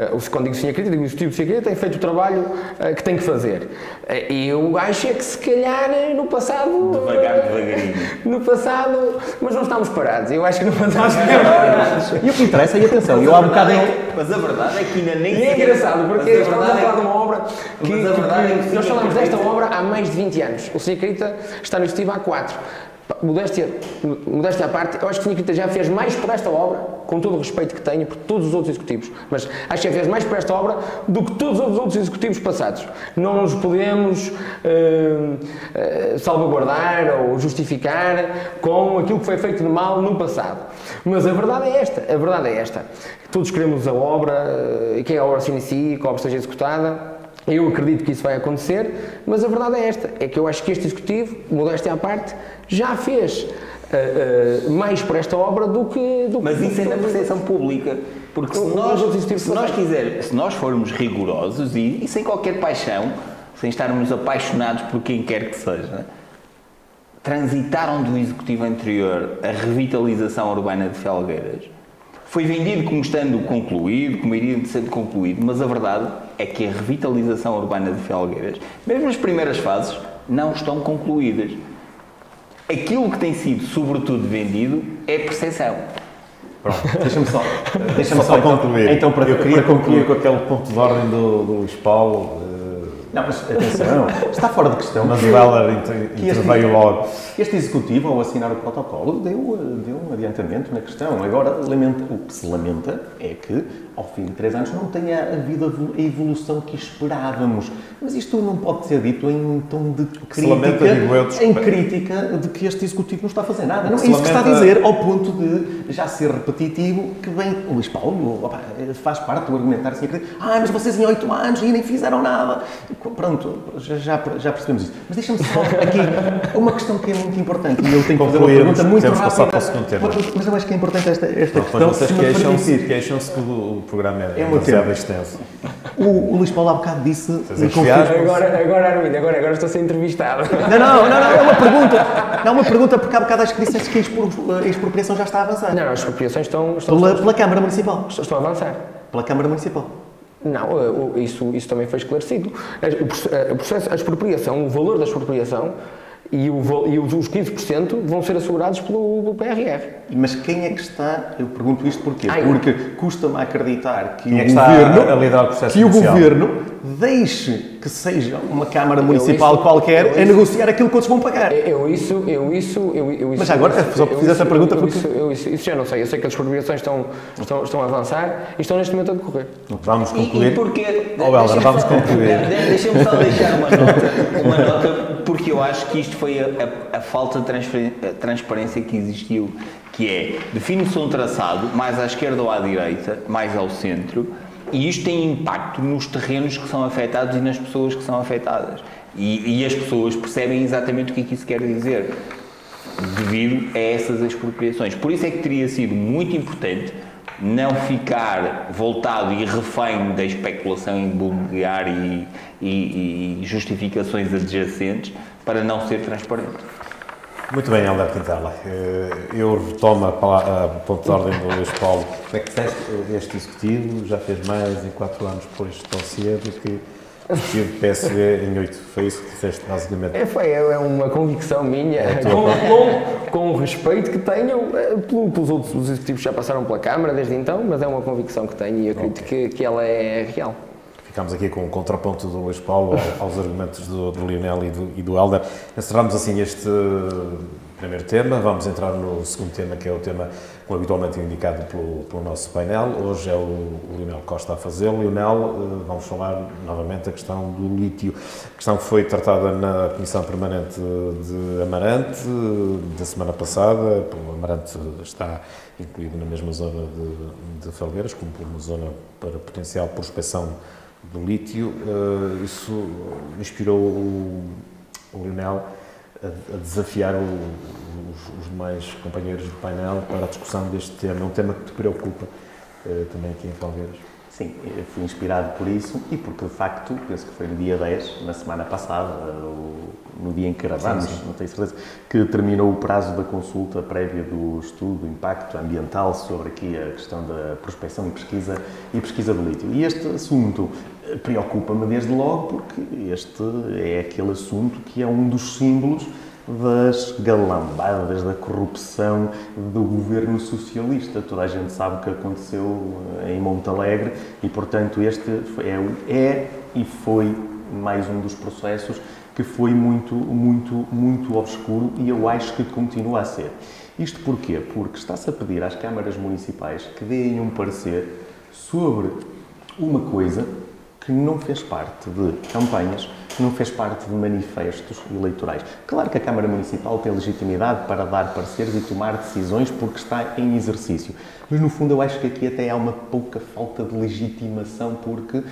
[SPEAKER 5] Uh, quando digo Sr. Crítica, digo o Executivo Sr. Crítica tem feito o trabalho uh, que tem que fazer. Uh, eu acho é que se calhar no passado.
[SPEAKER 6] Devagar, devagarinho. *laughs*
[SPEAKER 5] No passado. Mas não estamos parados. Eu acho que no passado. *laughs*
[SPEAKER 3] E o que interessa, e atenção, eu há um bocado.
[SPEAKER 6] É, mas a verdade é que ainda nem.
[SPEAKER 5] E é engraçado, porque estamos a falar de uma obra que. que, que, que nós falamos desta obra há mais de 20 anos. O Sr. Crítica está no Executivo há 4. Modéstia, modéstia à parte, eu acho que o Sr. já fez mais por esta obra, com todo o respeito que tenho por todos os outros executivos, mas acho que já fez mais por esta obra do que todos os outros executivos passados. Não nos podemos uh, uh, salvaguardar ou justificar com aquilo que foi feito de mal no passado. Mas a verdade é esta, a verdade é esta. Todos queremos a obra, que a obra se inicie, que a obra seja executada, eu acredito que isso vai acontecer, mas a verdade é esta: é que eu acho que este executivo, modéstia à parte, já fez uh, uh, mais por esta obra do que. Do
[SPEAKER 6] mas
[SPEAKER 5] que,
[SPEAKER 6] isso é na percepção pública. Porque se nós, se nós, quiser, se nós formos rigorosos e, e, sem qualquer paixão, sem estarmos apaixonados por quem quer que seja, transitaram do executivo anterior a revitalização urbana de Felgueiras. Foi vendido como estando concluído, como iria sendo concluído, mas a verdade é que a revitalização urbana de Felgueiras, mesmo as primeiras fases, não estão concluídas. Aquilo que tem sido, sobretudo, vendido é percepção.
[SPEAKER 3] Pronto, *laughs* deixa-me só, deixa só, só concluir.
[SPEAKER 1] Então, para, eu queria concluir com aquele ponto de ordem do, do Luís Paulo.
[SPEAKER 3] Não, mas atenção, está fora de questão.
[SPEAKER 1] Mas o Heller interveio logo.
[SPEAKER 3] Este executivo, ao assinar o protocolo, deu, deu um adiantamento na questão. Agora, lamenta, o que se lamenta é que, ao fim de três anos, não tenha havido a evolução que esperávamos. Mas isto não pode ser dito em tom de crítica,
[SPEAKER 1] lamenta, eu,
[SPEAKER 3] em crítica de que este executivo não está a fazer nada. Não é isso que está a dizer, ao ponto de já ser repetitivo, que vem o Luís Paulo opa, faz parte do argumentar assim, ah, mas vocês em oito anos e nem fizeram nada. Pronto, já, já percebemos isso. Mas deixa-me só *laughs* aqui uma questão que é muito importante e eu tenho que fazer uma pergunta muito rápida.
[SPEAKER 1] Passar para o segundo tema.
[SPEAKER 3] Mas eu acho que é importante esta, esta
[SPEAKER 1] não,
[SPEAKER 3] questão.
[SPEAKER 1] Vocês queixam-se queixam que o programa é, é demasiado extenso.
[SPEAKER 3] O, o Luís Paulo há bocado disse.
[SPEAKER 5] Agora, agora, Armindo, agora, agora estou a ser entrevistado.
[SPEAKER 3] Não, não, não, não, é uma pergunta. Não, é uma pergunta porque há bocado acho que disseste que a expropriação já está a avançar.
[SPEAKER 5] Não, as expropriações estão. estão
[SPEAKER 3] pela, pela Câmara Municipal.
[SPEAKER 5] Estão a avançar.
[SPEAKER 3] Pela Câmara Municipal.
[SPEAKER 5] Não, isso, isso também foi esclarecido. O processo, a expropriação, o valor da expropriação e, o, e os 15% vão ser assegurados pelo, pelo, PRR.
[SPEAKER 3] Mas quem é que está, eu pergunto isto porquê? Ai, Porque custa-me acreditar que
[SPEAKER 1] quem
[SPEAKER 3] o
[SPEAKER 1] é
[SPEAKER 3] que
[SPEAKER 1] governo, a liderar o processo
[SPEAKER 3] que o governo deixe que seja uma Câmara Municipal isso, qualquer a negociar aquilo que outros vão pagar.
[SPEAKER 5] Eu isso, eu isso, eu, eu isso.
[SPEAKER 3] Mas agora, só fiz essa pergunta
[SPEAKER 5] eu,
[SPEAKER 3] porque...
[SPEAKER 5] Isso, eu, isso, isso já não sei, eu sei que as expropriações estão, estão, estão a avançar e estão neste momento a decorrer.
[SPEAKER 1] Vamos concluir.
[SPEAKER 6] E, e porquê?
[SPEAKER 1] Oh, Helder, vamos concluir.
[SPEAKER 6] Deixa-me só deixar uma nota, uma nota, porque eu acho que isto foi a, a, a falta de transparência que existiu, que é, define-se um traçado mais à esquerda ou à direita, mais ao centro, e isto tem impacto nos terrenos que são afetados e nas pessoas que são afetadas. E, e, as pessoas percebem exatamente o que é que isso quer dizer, devido a essas expropriações. Por isso é que teria sido muito importante não ficar voltado e refém da especulação imobiliária e, e, e justificações adjacentes para não ser transparente.
[SPEAKER 1] Muito bem, Helder Quintela. Eh, eu retomo a, palavra, a ponto de ordem do Luís Paulo. Como é que disseste? Este executivo já fez mais em 4 anos por isto tão cedo que do PSV em 8. Foi isso que disseste, basicamente?
[SPEAKER 5] É, foi, é uma convicção minha, é com, com, com, o respeito que tenho eh, pelos outros executivos que já passaram pela Câmara desde então, mas é uma convicção que tenho e acredito okay. que, que ela é real.
[SPEAKER 1] Ficámos aqui com o contraponto do Luís Paulo aos argumentos do, do Lionel e do, e do Helder. Encerramos assim este primeiro tema. Vamos entrar no segundo tema, que é o tema como habitualmente indicado pelo, pelo nosso painel. Hoje é o, o Lionel Costa a fazê-lo. Lionel, eh, vamos falar novamente da questão do lítio, questão que foi tratada na Comissão Permanente de Amarante da semana passada. O Amarante está incluído na mesma zona de, de Felgueiras, como uma zona para potencial prospecção do lítio, uh, isso inspirou o, o Lionel a, a desafiar o, os, os, demais companheiros do painel para a discussão deste tema. É um tema que te preocupa uh, também aqui em Palmeiras.
[SPEAKER 3] Sim, fui inspirado por isso e porque de facto, penso que foi no dia 10, na semana passada, no dia em que sim. não tenho certeza, que terminou o prazo da consulta prévia do estudo do impacto ambiental sobre aqui a questão da prospecção e pesquisa e pesquisa do lítio. E este assunto preocupa-me desde logo porque este é aquele assunto que é um dos símbolos das galambadas, da corrupção do governo socialista. Toda a gente sabe o que aconteceu eh, em Montalegre e, portanto, este é, é e foi mais um dos processos que foi muito, muito, muito obscuro e eu acho que continua a ser. Isto porquê? Porque está-se a pedir às câmaras municipais que deem um parecer sobre uma coisa que não fez parte de campanhas, que não fez parte de manifestos eleitorais. Claro que a Câmara Municipal tem legitimidade para dar pareceres e tomar decisões porque está em exercício. Mas, no fundo, eu acho que aqui até há uma pouca falta de legitimação porque uh,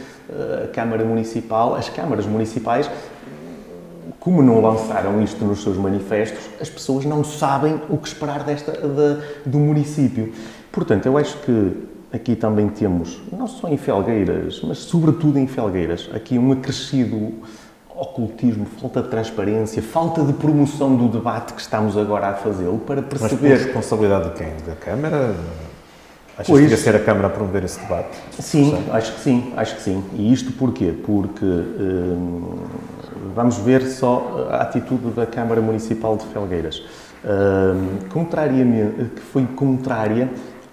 [SPEAKER 3] a Câmara Municipal, as câmaras municipais, como não lançaram isto nos seus manifestos, as pessoas não sabem o que esperar desta, de, do município. Portanto, eu acho que aqui também temos, não só em Felgueiras, mas sobretudo em Felgueiras, aqui um acrescido ocultismo, falta de transparência, falta de promoção do debate que estamos agora a fazê-lo para perceber...
[SPEAKER 4] Mas por responsabilidade de quem? Da Câmara? Achas pois, que devia ser a Câmara a promover esse debate?
[SPEAKER 3] Sim, acho que sim, acho que sim. E isto porquê? Porque hum, vamos ver só a atitude da Câmara Municipal de Felgueiras. Hum, contrariamente, que foi contrária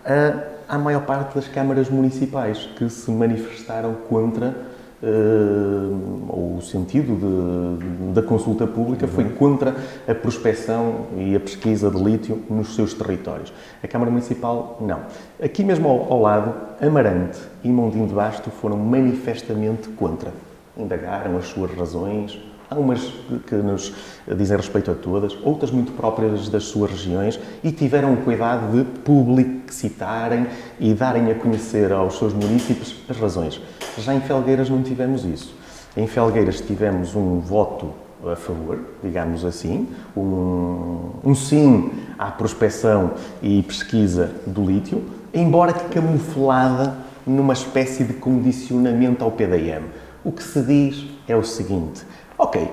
[SPEAKER 3] a à maior parte das câmaras municipais que se manifestaram contra uh, o sentido de, da consulta pública foi uhum. contra a prospecção e a pesquisa de lítio nos seus territórios. A Câmara Municipal, não. Aqui mesmo ao, ao lado, Amarante e Mondim de Basto foram manifestamente contra. Indagaram as suas razões, Há umas que nos dizem respeito a todas, outras muito próprias das suas regiões e tiveram o cuidado de publicitarem e darem a conhecer aos seus municípios as razões. Já em Felgueiras não tivemos isso. Em Felgueiras tivemos um voto a favor, digamos assim, um, um sim à prospecção e pesquisa do lítio, embora que camuflada numa espécie de condicionamento ao PDM. O que se diz é o seguinte: Ok,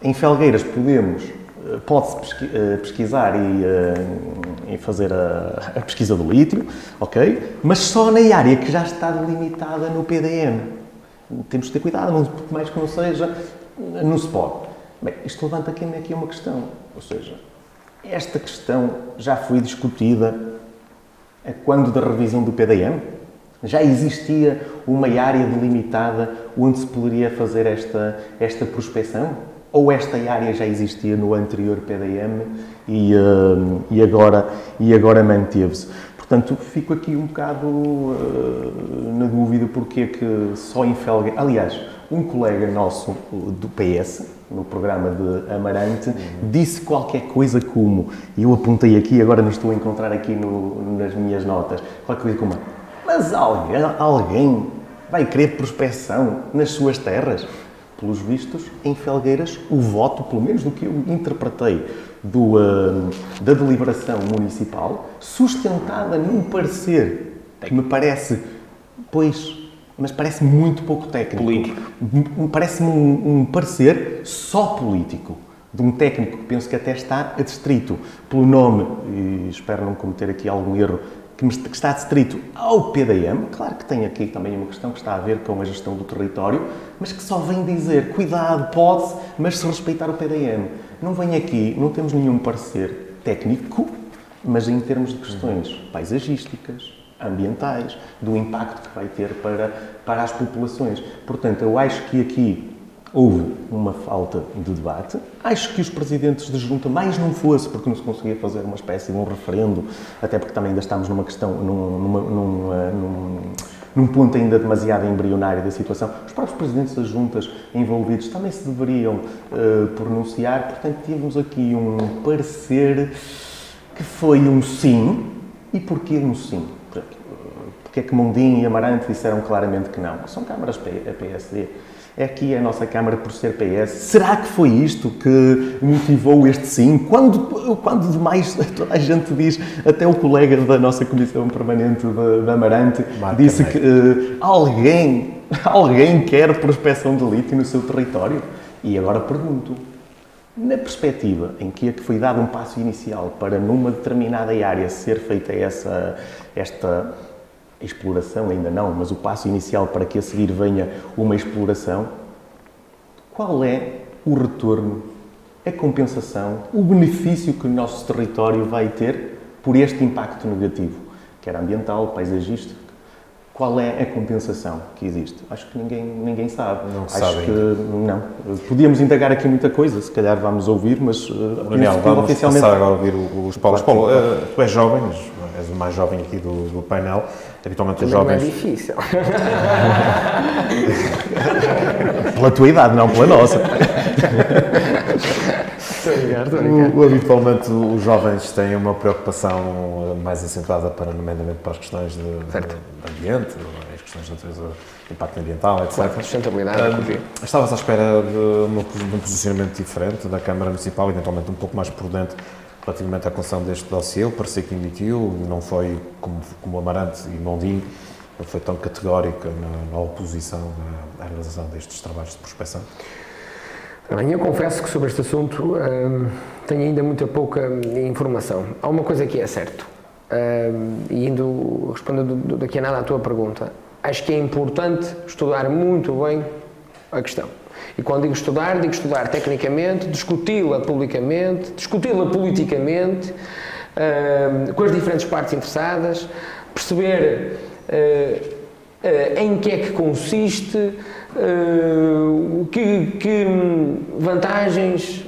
[SPEAKER 3] em Felgueiras podemos, eh, pode-se eh, pesquisar e, eh, e fazer a, a, pesquisa do lítio, ok? Mas só na área que já está delimitada no PDM. Temos de ter cuidado, muito mais que não seja, não se pode. Bem, isto levanta aqui, aqui uma questão, ou seja, esta questão já foi discutida quando da revisão do PDM? Já existia uma área delimitada onde se poderia fazer esta, esta prospecção? Ou esta área já existia no anterior PDM e, uh, e agora, e agora manteve-se? Portanto, fico aqui um bocado uh, na dúvida porque é que só em Felga... Aliás, um colega nosso do PS, no programa de Amarante, uhum. disse qualquer coisa como, e eu apontei aqui, agora não estou a encontrar aqui no, nas minhas notas, qualquer coisa como, mas alguém, alguém vai querer prospecção nas suas terras? Pelos vistos, em Felgueiras, o voto, pelo menos do que eu interpretei do, uh, da deliberação municipal, sustentada num parecer que me parece, pois, mas parece muito pouco técnico.
[SPEAKER 6] Político.
[SPEAKER 3] Parece-me um, um parecer só político de um técnico que penso que até está adstrito pelo nome, e espero não cometer aqui algum erro, que está distrito ao PDM, claro que tem aqui também uma questão que está a ver com a gestão do território, mas que só vem dizer, cuidado, pode-se, mas se respeitar o PDM. Não vem aqui, não temos nenhum parecer técnico, mas em termos de questões paisagísticas, ambientais, do impacto que vai ter para, para as populações. Portanto, eu acho que aqui houve uma falta de debate. Acho que os presidentes de junta, mais não fosse porque não se conseguia fazer uma espécie de um referendo, até porque também ainda estamos numa questão, num, numa, num, num, num ponto ainda demasiado embrionário da situação. Os próprios presidentes das juntas envolvidos também se deveriam uh, pronunciar, portanto, tivemos aqui um parecer que foi um sim. E porquê um sim? Porque é que Mundim e Amarante disseram claramente que não? São câmaras PSD é aqui a nossa Câmara por ser PS. Será que foi isto que motivou este sim? Quando, quando demais *laughs* toda a gente diz, até o colega da nossa Comissão Permanente da Amarante Marca disse que uh, alguém, *laughs* alguém quer prospecção de lítio no seu território. E agora pergunto, na perspectiva em que é que foi dado um passo inicial para numa determinada área ser feita essa, esta exploração, ainda não, mas o passo inicial para que a seguir venha uma exploração, qual é o retorno, a compensação, o benefício que o nosso território vai ter por este impacto negativo, quer ambiental, paisagístico, qual é a compensação que existe? Acho que ninguém, ninguém sabe.
[SPEAKER 4] Não
[SPEAKER 3] Acho
[SPEAKER 4] sabe
[SPEAKER 3] que não. Podíamos indagar aqui muita coisa, se calhar vamos ouvir, mas
[SPEAKER 4] uh, Daniel, vamos oficialmente... passar agora a ouvir os Paulo. Paulo, uh, tu és jovem, és o mais jovem aqui do, do painel. Habitualmente os jovens.
[SPEAKER 5] Não é difícil. *laughs*
[SPEAKER 3] pela tua idade, não pela nossa.
[SPEAKER 4] O, habitualmente os jovens têm uma preocupação mais acentuada para, nomeadamente para as questões de, de, de ambiente, as questões de natureza, impacto ambiental, etc.
[SPEAKER 5] Claro, sustentabilidade.
[SPEAKER 4] Um, estavas à espera de, de um posicionamento diferente da Câmara Municipal, eventualmente um pouco mais prudente relativamente à concessão deste dossiê. Ele parecia que emitiu, não foi como, como Amarante e Mondinho, não foi tão categórica na, na oposição à, à realização destes trabalhos de prospecção.
[SPEAKER 5] Bem, eu confesso que sobre este assunto hum, tenho ainda muita pouca informação. Há uma coisa que é certo, hum, e indo respondendo daqui a nada à tua pergunta, acho que é importante estudar muito bem a questão. E quando digo estudar, digo estudar tecnicamente, discuti-la publicamente, discuti-la politicamente, hum, com as diferentes partes interessadas, perceber uh, uh, em que é que consiste, Uh, que, que, vantagens,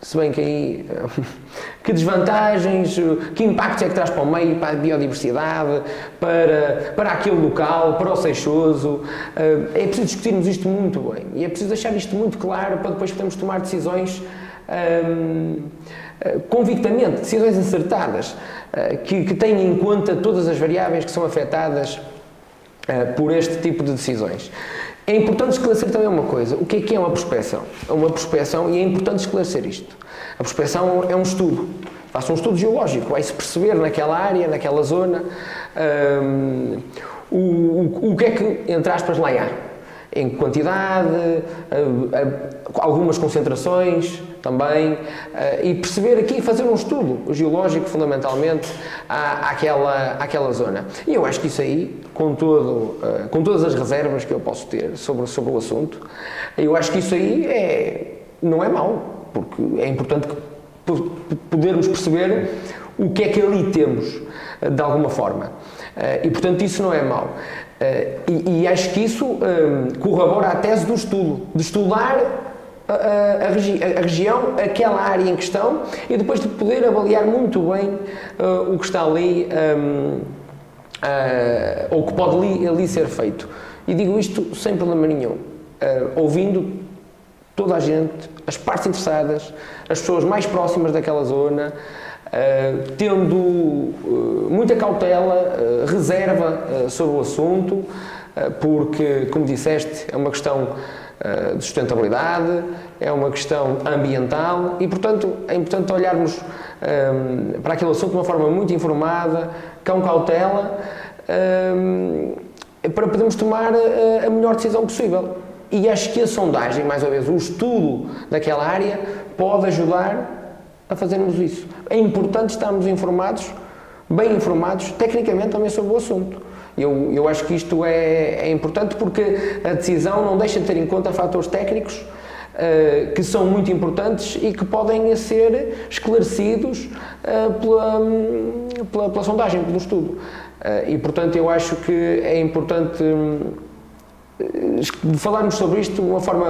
[SPEAKER 5] se bem que aí, *laughs* que desvantagens, que impactos é que traz para o meio, para a biodiversidade, para, para aquele local, para o Seixoso. Uh, é preciso discutirmos isto muito bem e é preciso deixar isto muito claro para depois podermos tomar decisões um, eh, convictamente, decisões acertadas, que, que tenham em conta todas as variáveis que são afetadas por este tipo de decisões. É importante esclarecer também uma coisa. O que é que é uma prospecção? É uma prospecção, e é importante esclarecer isto. A prospecção é um estudo. Faça um estudo geológico, vai-se perceber naquela área, naquela zona, um, o, o, o que é que, entre aspas, lá há em quantidade, algumas concentrações também, e perceber aqui, fazer um estudo geológico fundamentalmente à, àquela, àquela zona. E eu acho que isso aí, com, todo, com todas as reservas que eu posso ter sobre, sobre o assunto, eu acho que isso aí é, não é mau, porque é importante podermos perceber o que é que ali temos, de alguma forma. E, portanto, isso não é mau. E, e, acho que isso corrobora a tese do estudo, de estudar a, a, regi a, região, aquela área em questão, e depois de poder avaliar muito bem uh, o que está ali, um, uh, eh, ou que pode ali, ali, ser feito. E digo isto sem problema nenhum, ouvindo toda a gente, as partes interessadas, as pessoas mais próximas daquela zona, Uh, tendo uh, muita cautela, uh, reserva sobre o assunto, porque, como disseste, é uma questão de sustentabilidade, é uma questão ambiental e, portanto, é importante olharmos um, para aquele assunto de uma forma muito informada, com cautela, um, para podermos tomar a, a melhor decisão possível. E acho que a sondagem, mais uma vez, o estudo daquela área, pode ajudar a fazermos isso. É importante estarmos informados, bem informados, tecnicamente também sobre o assunto. Eu, eu acho que isto é, é importante porque a decisão não deixa de ter em conta fatores técnicos uh, que são muito importantes e que podem ser esclarecidos uh, pela, pela, pela, sondagem, pelo estudo. Uh, e, portanto, eu acho que é importante falarmos sobre isto de uma forma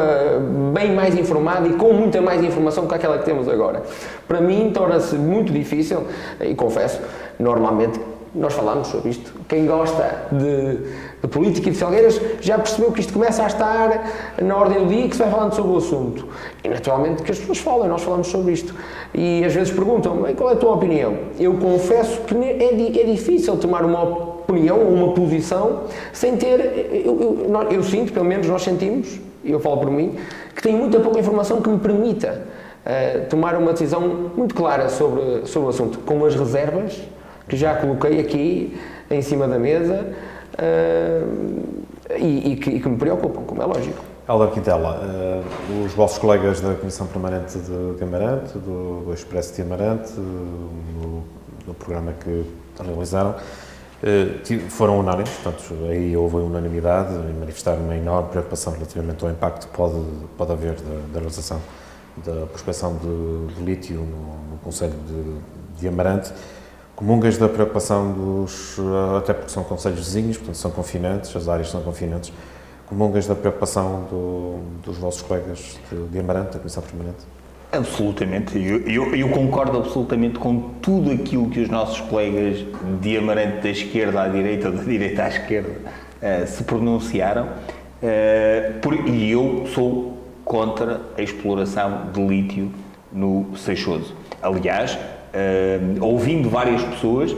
[SPEAKER 5] bem mais informada e com muita mais informação que aquela que temos agora. Para mim torna-se muito difícil, e confesso, normalmente nós falamos sobre isto. Quem gosta de, de, política e de Felgueiras já percebeu que isto começa a estar na ordem do dia e que se vai falando sobre o assunto. E naturalmente que as pessoas falam, nós falamos sobre isto. E às vezes perguntam qual é a tua opinião. Eu confesso que é, é difícil tomar uma opinião ou uma posição sem ter. Eu, eu, eu, sinto, pelo menos nós sentimos, eu falo por mim, que tenho muita pouca informação que me permita uh, tomar uma decisão muito clara sobre, sobre o assunto, com as reservas que já coloquei aqui em cima da mesa uh, e, e, que, e, que, me preocupam, como é lógico.
[SPEAKER 4] Alder Quintela, uh, os vossos colegas da Comissão Permanente de, de Amarante, do, do Expresso de Amarante, no, programa que realizaram, uh, foram unânimes, portanto, aí houve unanimidade e manifestaram uma enorme preocupação relativamente ao impacto que pode, pode haver da, da realização da prospecção de, de lítio no, no Conselho de, de Amarante comungas da preocupação dos, eh, até porque são conselhos vizinhos, portanto são confinantes, as áreas são confinantes, comungas da preocupação do, dos vossos colegas de, de Amarante, da Comissão Permanente?
[SPEAKER 6] Absolutamente, eu, eu, eu, concordo absolutamente com tudo aquilo que os nossos colegas de Amarante da esquerda à direita ou da direita à esquerda uh, se pronunciaram uh, por, e eu sou contra a exploração de lítio no Seixoso. Aliás, uh, ouvindo várias pessoas.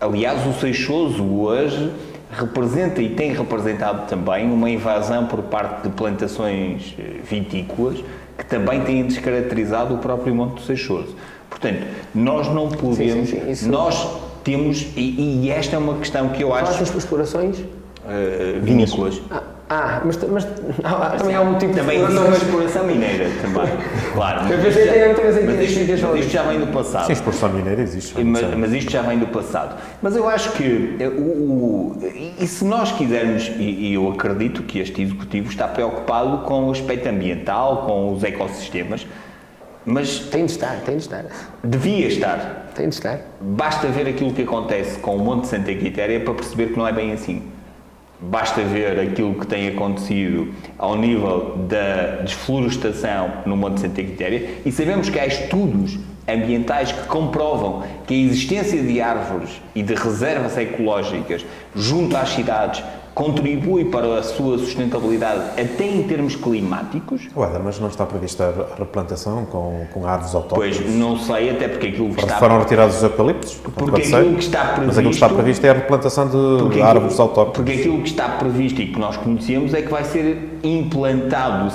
[SPEAKER 6] Aliás, o Seixoso hoje representa e tem representado também uma invasão por parte de plantações eh, vitícolas que também têm descaracterizado o próprio Monte do Seixoso. Portanto, nós não podemos, sim, sim, sim, nós temos, e, e, esta é uma questão que eu acho...
[SPEAKER 5] Falaste explorações?
[SPEAKER 6] Uh, vinícolas. Ah.
[SPEAKER 5] Ah, mas, mas *laughs* ah, também há um tipo
[SPEAKER 6] também de exploração. Também exploração mineira, também. *laughs* Claro. Mas,
[SPEAKER 5] mas, isto,
[SPEAKER 6] mas isto, isto, já vem do passado.
[SPEAKER 4] Sim, exploração mineira existe.
[SPEAKER 6] Mas, mas, isto já vem do passado. Mas eu acho que, eh, o, o e se nós quisermos, e, e eu acredito que este Executivo está preocupado com o aspecto ambiental, com os ecossistemas, mas...
[SPEAKER 5] Tem de estar, tem de estar.
[SPEAKER 6] Devia estar.
[SPEAKER 5] Tem de estar.
[SPEAKER 6] Basta ver aquilo que acontece com o Monte Santa Quitéria para perceber que não é bem assim. Basta ver aquilo que tem acontecido ao nível da desflorestação no Monte Santa Quitéria e sabemos que há estudos ambientais que comprovam que a existência de árvores e de reservas ecológicas junto às cidades contribui para a sua sustentabilidade até em termos climáticos.
[SPEAKER 4] Ué, mas não está prevista a replantação com, com árvores autóctones?
[SPEAKER 6] Pois, não sei, até porque aquilo que está...
[SPEAKER 4] Foram retirados os eucaliptos?
[SPEAKER 6] Porque aquilo que está previsto...
[SPEAKER 4] Mas aquilo que está previsto é a replantação de árvores aquilo, autóctones.
[SPEAKER 6] Porque aquilo que está previsto e que nós conhecemos é que vai ser implantado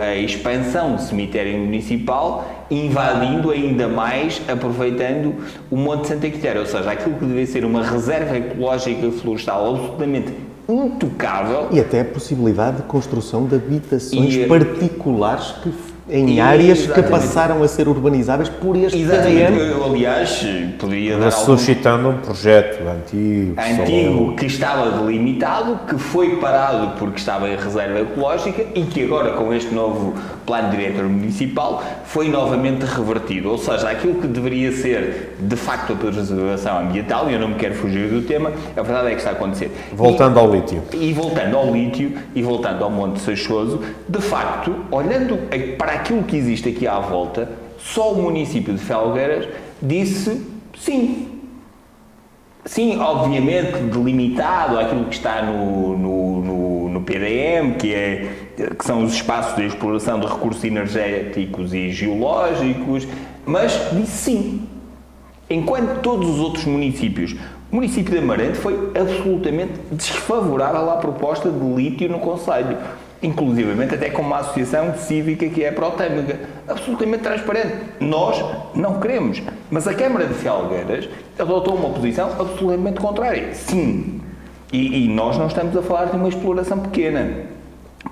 [SPEAKER 6] a expansão do cemitério municipal invadindo ainda mais, aproveitando o Monte Santa Quitéria, ou seja, aquilo que deve ser uma reserva ecológica florestal absolutamente intocável.
[SPEAKER 3] E até a possibilidade de construção de habitações e, particulares que em áreas Exatamente. que passaram a ser urbanizáveis por este
[SPEAKER 6] Exatamente. Eu, aliás, poderia dar
[SPEAKER 4] Ressuscitando algum... um projeto antigo.
[SPEAKER 6] Antigo, que estava delimitado, que foi parado porque estava em reserva ecológica e que agora, com este novo plano diretor municipal, foi novamente revertido. Ou seja, aquilo que deveria ser, de facto, a preservação ambiental, e eu não me quero fugir do tema, a verdade é que está a acontecer.
[SPEAKER 4] Voltando
[SPEAKER 6] e,
[SPEAKER 4] ao lítio.
[SPEAKER 6] E voltando ao lítio, e voltando ao Monte Seixoso, de facto, olhando para aquilo que existe aqui à volta, só o município de Felgueiras disse sim. Sim, obviamente delimitado aquilo que está no, no, no, no Que, é, que são os espaços de exploração de recursos energéticos e geológicos, mas disse sim. Enquanto todos os outros municípios, o município de Amarante foi absolutamente desfavorável à proposta de lítio no Conselho inclusivamente até com uma associação cívica que é pró-tâmica, absolutamente transparente. Nós não queremos, mas a Câmara de Felgueiras adotou uma posição absolutamente contrária. Sim, e, e nós não estamos a falar de uma exploração pequena.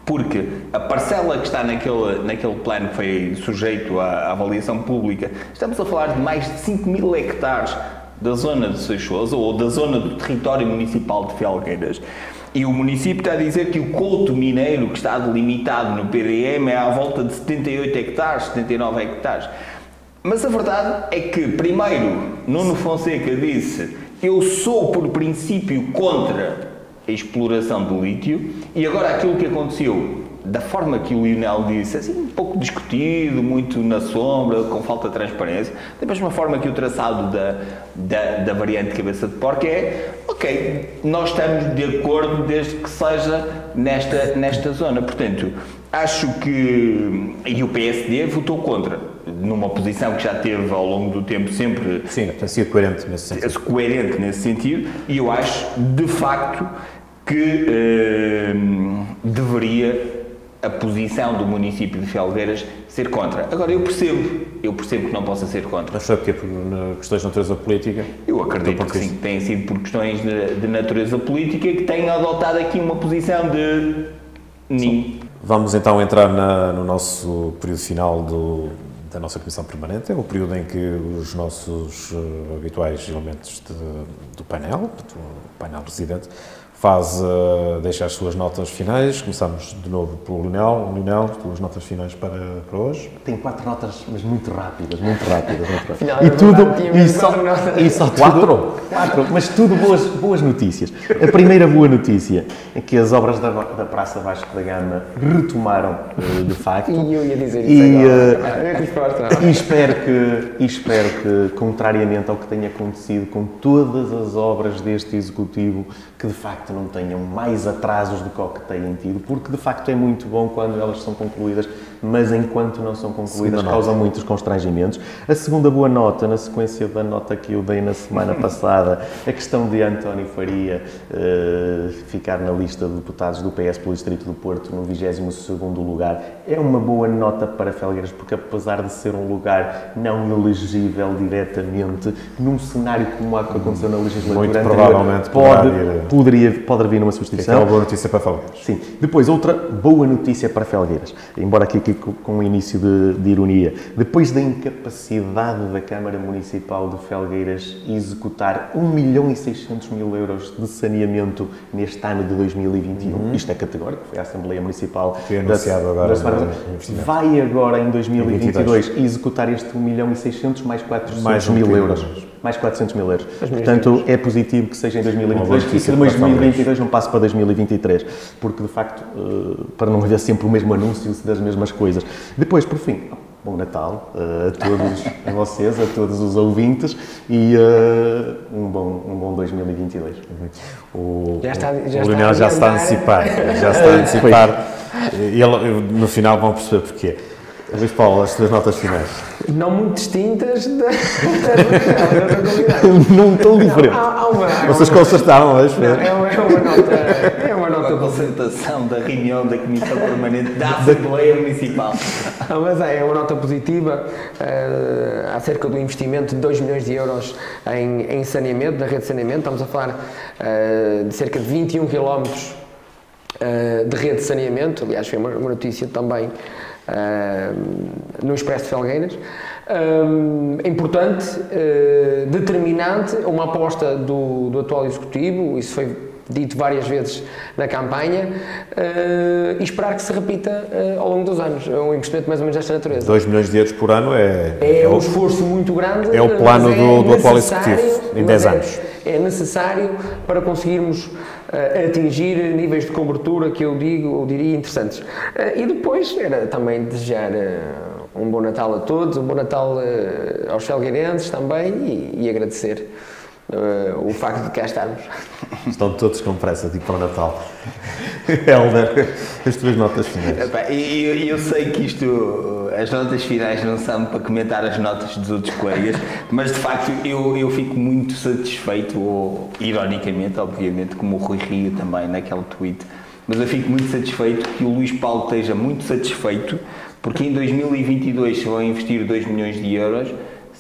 [SPEAKER 6] Porque a parcela que está naquele, naquele plano que foi sujeito à avaliação pública, estamos a falar de mais de 5 mil hectares da zona de Seixoso ou da zona do território municipal de Felgueiras. E o município está a dizer que o couto mineiro que está delimitado no PDM é à volta de 78 hectares, 79 hectares. Mas a verdade é que, primeiro, Nuno Fonseca disse eu sou por princípio contra a exploração do lítio e agora aquilo que aconteceu da forma que o Lionel disse, assim, um pouco discutido, muito na sombra, com falta de transparência, da mesma forma que o traçado da, da, da variante cabeça de porco é, ok, nós estamos de acordo desde que seja nesta, nesta zona. Portanto, acho que. E o PSD votou contra, numa posição que já teve ao longo do tempo sempre.
[SPEAKER 4] Sim, tem sido coerente nesse sentido.
[SPEAKER 6] Coerente nesse sentido, e eu acho, de facto, que uh, deveria a posição do município de Felgueiras ser contra. Agora, eu percebo, eu percebo que não possa ser contra.
[SPEAKER 4] Mas foi porque por questões de natureza política?
[SPEAKER 6] Eu acredito que sim, que tenha sido por questões de, de natureza política que tenham adotado aqui uma posição de... Sim.
[SPEAKER 4] Vamos então entrar na, no nosso período final do, da nossa Comissão Permanente, é o período em que os nossos uh, habituais elementos de, do painel, do painel residente, faz, uh, deixa as suas notas finais. Começamos de novo pelo Leonel. Leonel, tuas notas finais para, para hoje?
[SPEAKER 3] Tenho quatro notas, mas muito rápidas, muito rápidas. Muito rápidas.
[SPEAKER 5] Afinal, e tudo,
[SPEAKER 3] e só, e só quatro? quatro, mas tudo boas, boas notícias. A primeira boa notícia é que as obras da, da Praça Vasco da Gama retomaram uh, de facto.
[SPEAKER 5] E eu ia dizer isso e,
[SPEAKER 3] uh, e espero que, e espero que, contrariamente ao que tenha acontecido com todas as obras deste Executivo, que de facto não tenham mais atrasos do que o que têm tido, porque de facto é muito bom quando elas são concluídas mas enquanto não são concluídas causam muitos constrangimentos. A segunda boa nota, na sequência da nota que eu dei na semana *laughs* passada, a questão de António Faria uh, ficar na lista de deputados do PS pelo Distrito do Porto no 22º lugar, é uma boa nota para Felgueiras, porque apesar de ser um lugar não elegível diretamente, num cenário como a que aconteceu na legislatura
[SPEAKER 4] Muito provavelmente
[SPEAKER 3] pode, poderia, pode vir numa substituição.
[SPEAKER 4] É uma boa notícia para Felgueiras.
[SPEAKER 3] Sim. Depois, outra boa notícia para Felgueiras, embora aqui com um início de, de, ironia. Depois da incapacidade da Câmara Municipal de Felgueiras executar 1 milhão e 600 mil euros de saneamento neste ano de 2021, uhum. isto é categórico, foi a Assembleia Municipal
[SPEAKER 4] foi anunciado agora,
[SPEAKER 3] vai agora em 2022 executar este 1 milhão e 600 mais 400 mais mil euros. Mais 400 mil euros. Portanto, é positivo que seja em 2022 e que 2022 não passe para 2023, porque de facto, eh, para não haver sempre o mesmo anúncio das mesmas coisas. Depois, por fim, bom Natal uh, a todos *laughs* a vocês, a todos os ouvintes e uh, um, bom, um bom 2022.
[SPEAKER 4] O, já está, já o Leonel já está a antecipar, já está a *laughs* antecipar. e ele, no final vão perceber porquê. Luís Paulo, as tuas notas finais.
[SPEAKER 5] Não muito distintas da, *laughs* *laughs*
[SPEAKER 3] Não tão diferentes.
[SPEAKER 5] Há, há uma,
[SPEAKER 3] Vocês consertaram,
[SPEAKER 5] vais ver. É uma, é uma nota. É uma nota.
[SPEAKER 6] A concertação da reunião da Comissão Permanente da Assembleia Municipal.
[SPEAKER 5] Ah, mas é, é uma nota positiva uh, acerca do investimento de 2 milhões de euros em, em saneamento, na rede de saneamento. Estamos a falar uh, de cerca de 21 quilómetros uh, de rede de saneamento. Aliás, foi uma, uma notícia também no Expresso de Felgueiras. Um, importante, uh, determinante, uma aposta do, do atual Executivo, isso foi dito várias vezes na campanha, uh, e esperar que se repita uh, ao longo dos anos. É um investimento mais ou menos desta natureza.
[SPEAKER 4] 2 milhões de euros por ano é.
[SPEAKER 5] É, é um esforço muito grande.
[SPEAKER 4] É o plano é do, do atual Executivo, em 10 anos.
[SPEAKER 5] É, é necessário para conseguirmos uh, atingir níveis de cobertura que eu digo, ou diria interessantes. Uh, e depois era também desejar uh, um bom Natal a todos, um bom Natal aos felgueirenses também e, e agradecer o facto de cá estarmos. *laughs*
[SPEAKER 4] Estão todos com pressa de ir para o Natal. *laughs* Helder, as tuas notas finais.
[SPEAKER 6] E eu, eu, sei que isto, as notas finais não são para comentar as notas dos outros colegas, mas de facto eu, eu fico muito satisfeito, ou ironicamente, obviamente, como o Rui Rio também naquele tweet, mas eu fico muito satisfeito que o Luís Paulo esteja muito satisfeito, porque em 2022 se vão investir 2 milhões de euros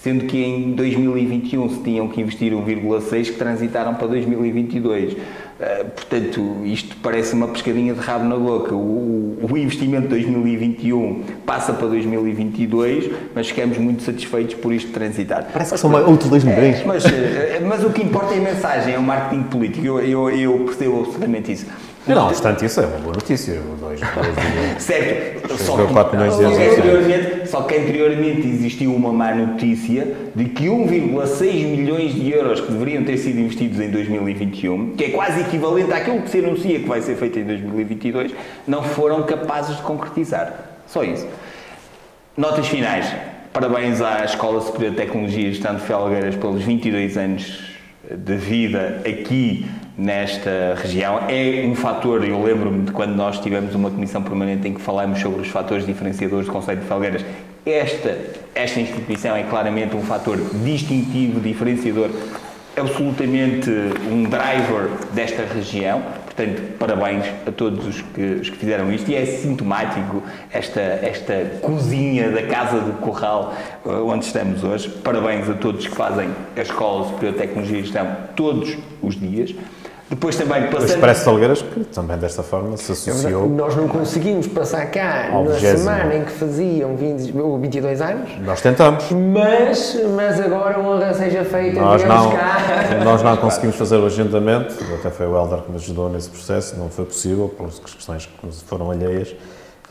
[SPEAKER 6] sendo que em 2021 se tinham que investir 1,6 que transitaram para 2022. Uh, eh, portanto, isto parece uma pescadinha de rabo na boca. O, o, investimento de 2021 passa para 2022, mas ficamos muito satisfeitos por isto transitar.
[SPEAKER 3] Parece que são outros 2 milhões.
[SPEAKER 6] É, mas, eh, mas o que importa é a mensagem, é o marketing político. Eu, eu, eu percebo absolutamente isso.
[SPEAKER 4] Não, obstante isso, é uma boa notícia.
[SPEAKER 6] Dois, *laughs* certo. Só que, 4 milhões de euros. Anteriormente, só que anteriormente existiu uma má notícia de que 1,6 milhões de euros que deveriam ter sido investidos em 2021, que é quase equivalente àquilo que se anuncia que vai ser feito em 2022, não foram capazes de concretizar. Só isso. Notas finais. Parabéns à Escola Superior de Tecnologia Estando Felgueiras pelos 22 anos de vida aqui nesta região. É um fator, eu lembro-me de quando nós tivemos uma comissão permanente em que falámos sobre os fatores diferenciadores do Conselho de Felgueiras. Esta, esta instituição é claramente um fator distintivo, diferenciador, absolutamente um driver desta região. Portanto, parabéns a todos os que, os que fizeram isto e é sintomático esta, esta cozinha da Casa do Corral eh, onde estamos hoje. Parabéns a todos que fazem a Escola Superior de Tecnologia e Gestão todos os dias. Depois também
[SPEAKER 1] passando... O Expresso Salgueiras, que também desta forma se associou...
[SPEAKER 5] Nós não conseguimos passar cá na semana em que faziam 20, 22 anos.
[SPEAKER 1] Nós tentamos.
[SPEAKER 5] Mas, mas agora honra seja feita,
[SPEAKER 1] nós não, cá. *laughs* Nós não conseguimos fazer o agendamento, até foi o Helder que nos ajudou nesse processo, não foi possível, pelas questões que foram alheias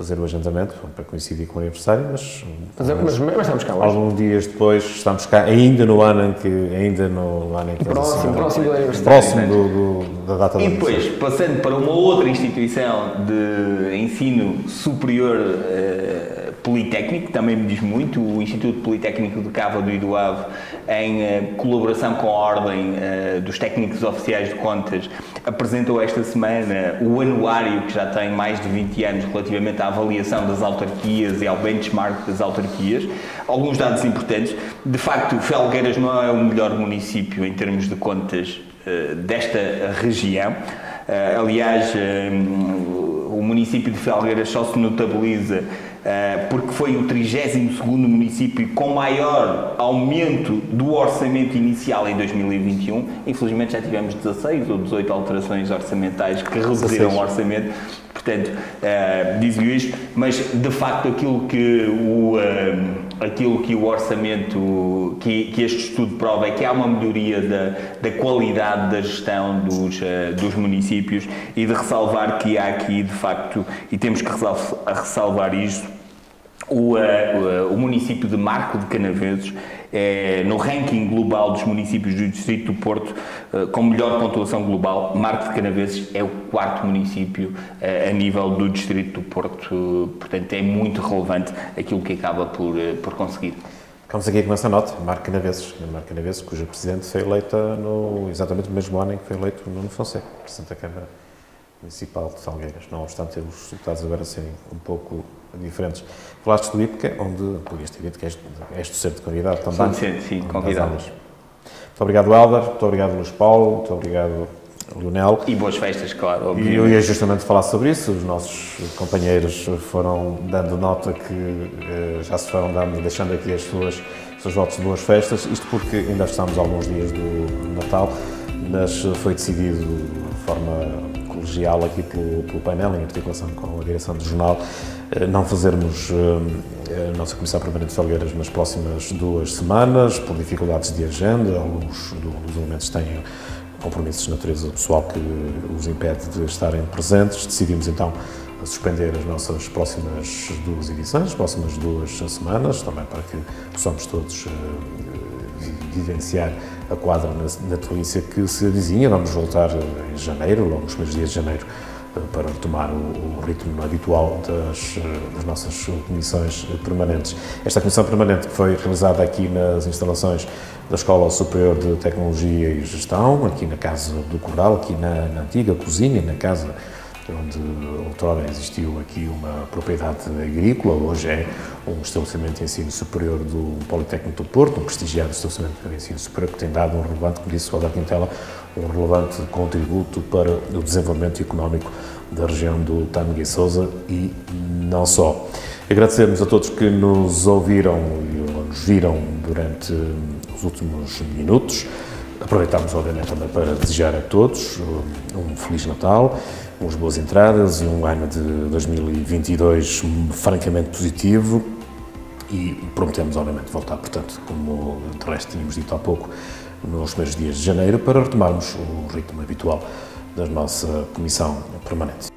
[SPEAKER 1] fazer o agendamento para coincidir com o aniversário, mas,
[SPEAKER 5] mas, mas, mas estamos cá hoje.
[SPEAKER 1] Alguns dias depois estamos cá, ainda no ano em que ainda no ano em que
[SPEAKER 5] próximo, próximo do aniversário.
[SPEAKER 1] Próximo do, do, da data
[SPEAKER 6] E depois, passando para uma outra instituição de ensino superior uh, politécnico, também me diz muito, o Instituto Politécnico de Cava do Idoave, em uh, colaboração com a Ordem uh, dos Técnicos Oficiais de Contas, apresentou esta semana o anuário que já tem mais de 20 anos relativamente à avaliação das autarquias e ao benchmark das autarquias. Alguns dados importantes. De facto, Felgueiras não é o melhor município em termos de contas uh, desta região. Aliás, o município de Felgueiras só se notabiliza porque foi o 32 município com maior aumento do orçamento inicial em 2021. Infelizmente já tivemos 16 ou 18 alterações orçamentais que reduziram o orçamento, portanto, uh, digo isto, mas de facto aquilo que o, uh, aquilo que o orçamento, que, que, este estudo prova é que há uma melhoria da, da qualidade da gestão dos, uh, dos municípios e de ressalvar que há aqui, de facto, e temos que ressalvar isto, o, o, o município de Marco de Canaveses é, no ranking global dos municípios do Distrito do Porto, eh, com melhor pontuação global, Marco de Canaveses é o quarto município eh, a nível do Distrito do Porto, portanto é muito relevante aquilo que acaba por, por conseguir.
[SPEAKER 1] Ficamos aqui com essa nota, Marco Canaveses, Marco Canaveses, cuja Presidente foi eleita no, exatamente no mesmo ano em que foi eleito Nuno Fonseca, Presidente da Câmara Municipal de Salgueiras, não obstante os resultados agora serem um pouco diferentes. Falaste do IPCA, onde podias ter dito que és, és docente de qualidade também. Sou
[SPEAKER 6] docente, sim, convidado. Muito
[SPEAKER 1] obrigado, Helder, muito obrigado, Luís Paulo, muito obrigado, Leonel.
[SPEAKER 6] E boas festas, claro.
[SPEAKER 1] Obviamente. E eu ia justamente falar sobre isso. Os nossos companheiros foram dando nota que eh, já se foram dando, deixando aqui as suas, os seus votos de boas festas. Isto porque ainda estamos alguns dias do Natal, mas foi decidido de forma colegial aqui pelo, pelo painel, em articulação com a direção do jornal, eh, não fazermos eh, a nossa Comissão Permanente de Felgueiras nas próximas duas semanas, por dificuldades de agenda, alguns dos elementos têm compromissos de natureza pessoal que os impede de estarem presentes. Decidimos então suspender as nossas próximas duas edições, as próximas duas semanas, também para que possamos todos eh, vivenciar a quadra natalícia que se avizinha. Vamos voltar em janeiro, logo nos primeiros dias de janeiro, para retomar o, ritmo habitual das, das, nossas comissões permanentes. Esta comissão permanente foi realizada aqui nas instalações da Escola Superior de Tecnologia e Gestão, aqui na Casa do Coral, aqui na, na antiga cozinha, na casa onde outrora existiu aqui uma propriedade agrícola, hoje é um estabelecimento de ensino superior do Politécnico do Porto, um prestigiado estabelecimento de ensino superior que tem dado um relevante, como disse o Alder Quintela, um relevante contributo para o desenvolvimento económico da região do Tâmega e Sousa e não só. Agradecemos a todos que nos ouviram e nos viram durante os últimos minutos. Aproveitamos, obviamente, também para desejar a todos um Feliz Natal umas boas entradas e um ano de 2022 francamente positivo e prometemos, obviamente, voltar, portanto, como de resto tínhamos dito há pouco, nos primeiros dias de janeiro, para retomarmos o ritmo habitual da nossa comissão permanente.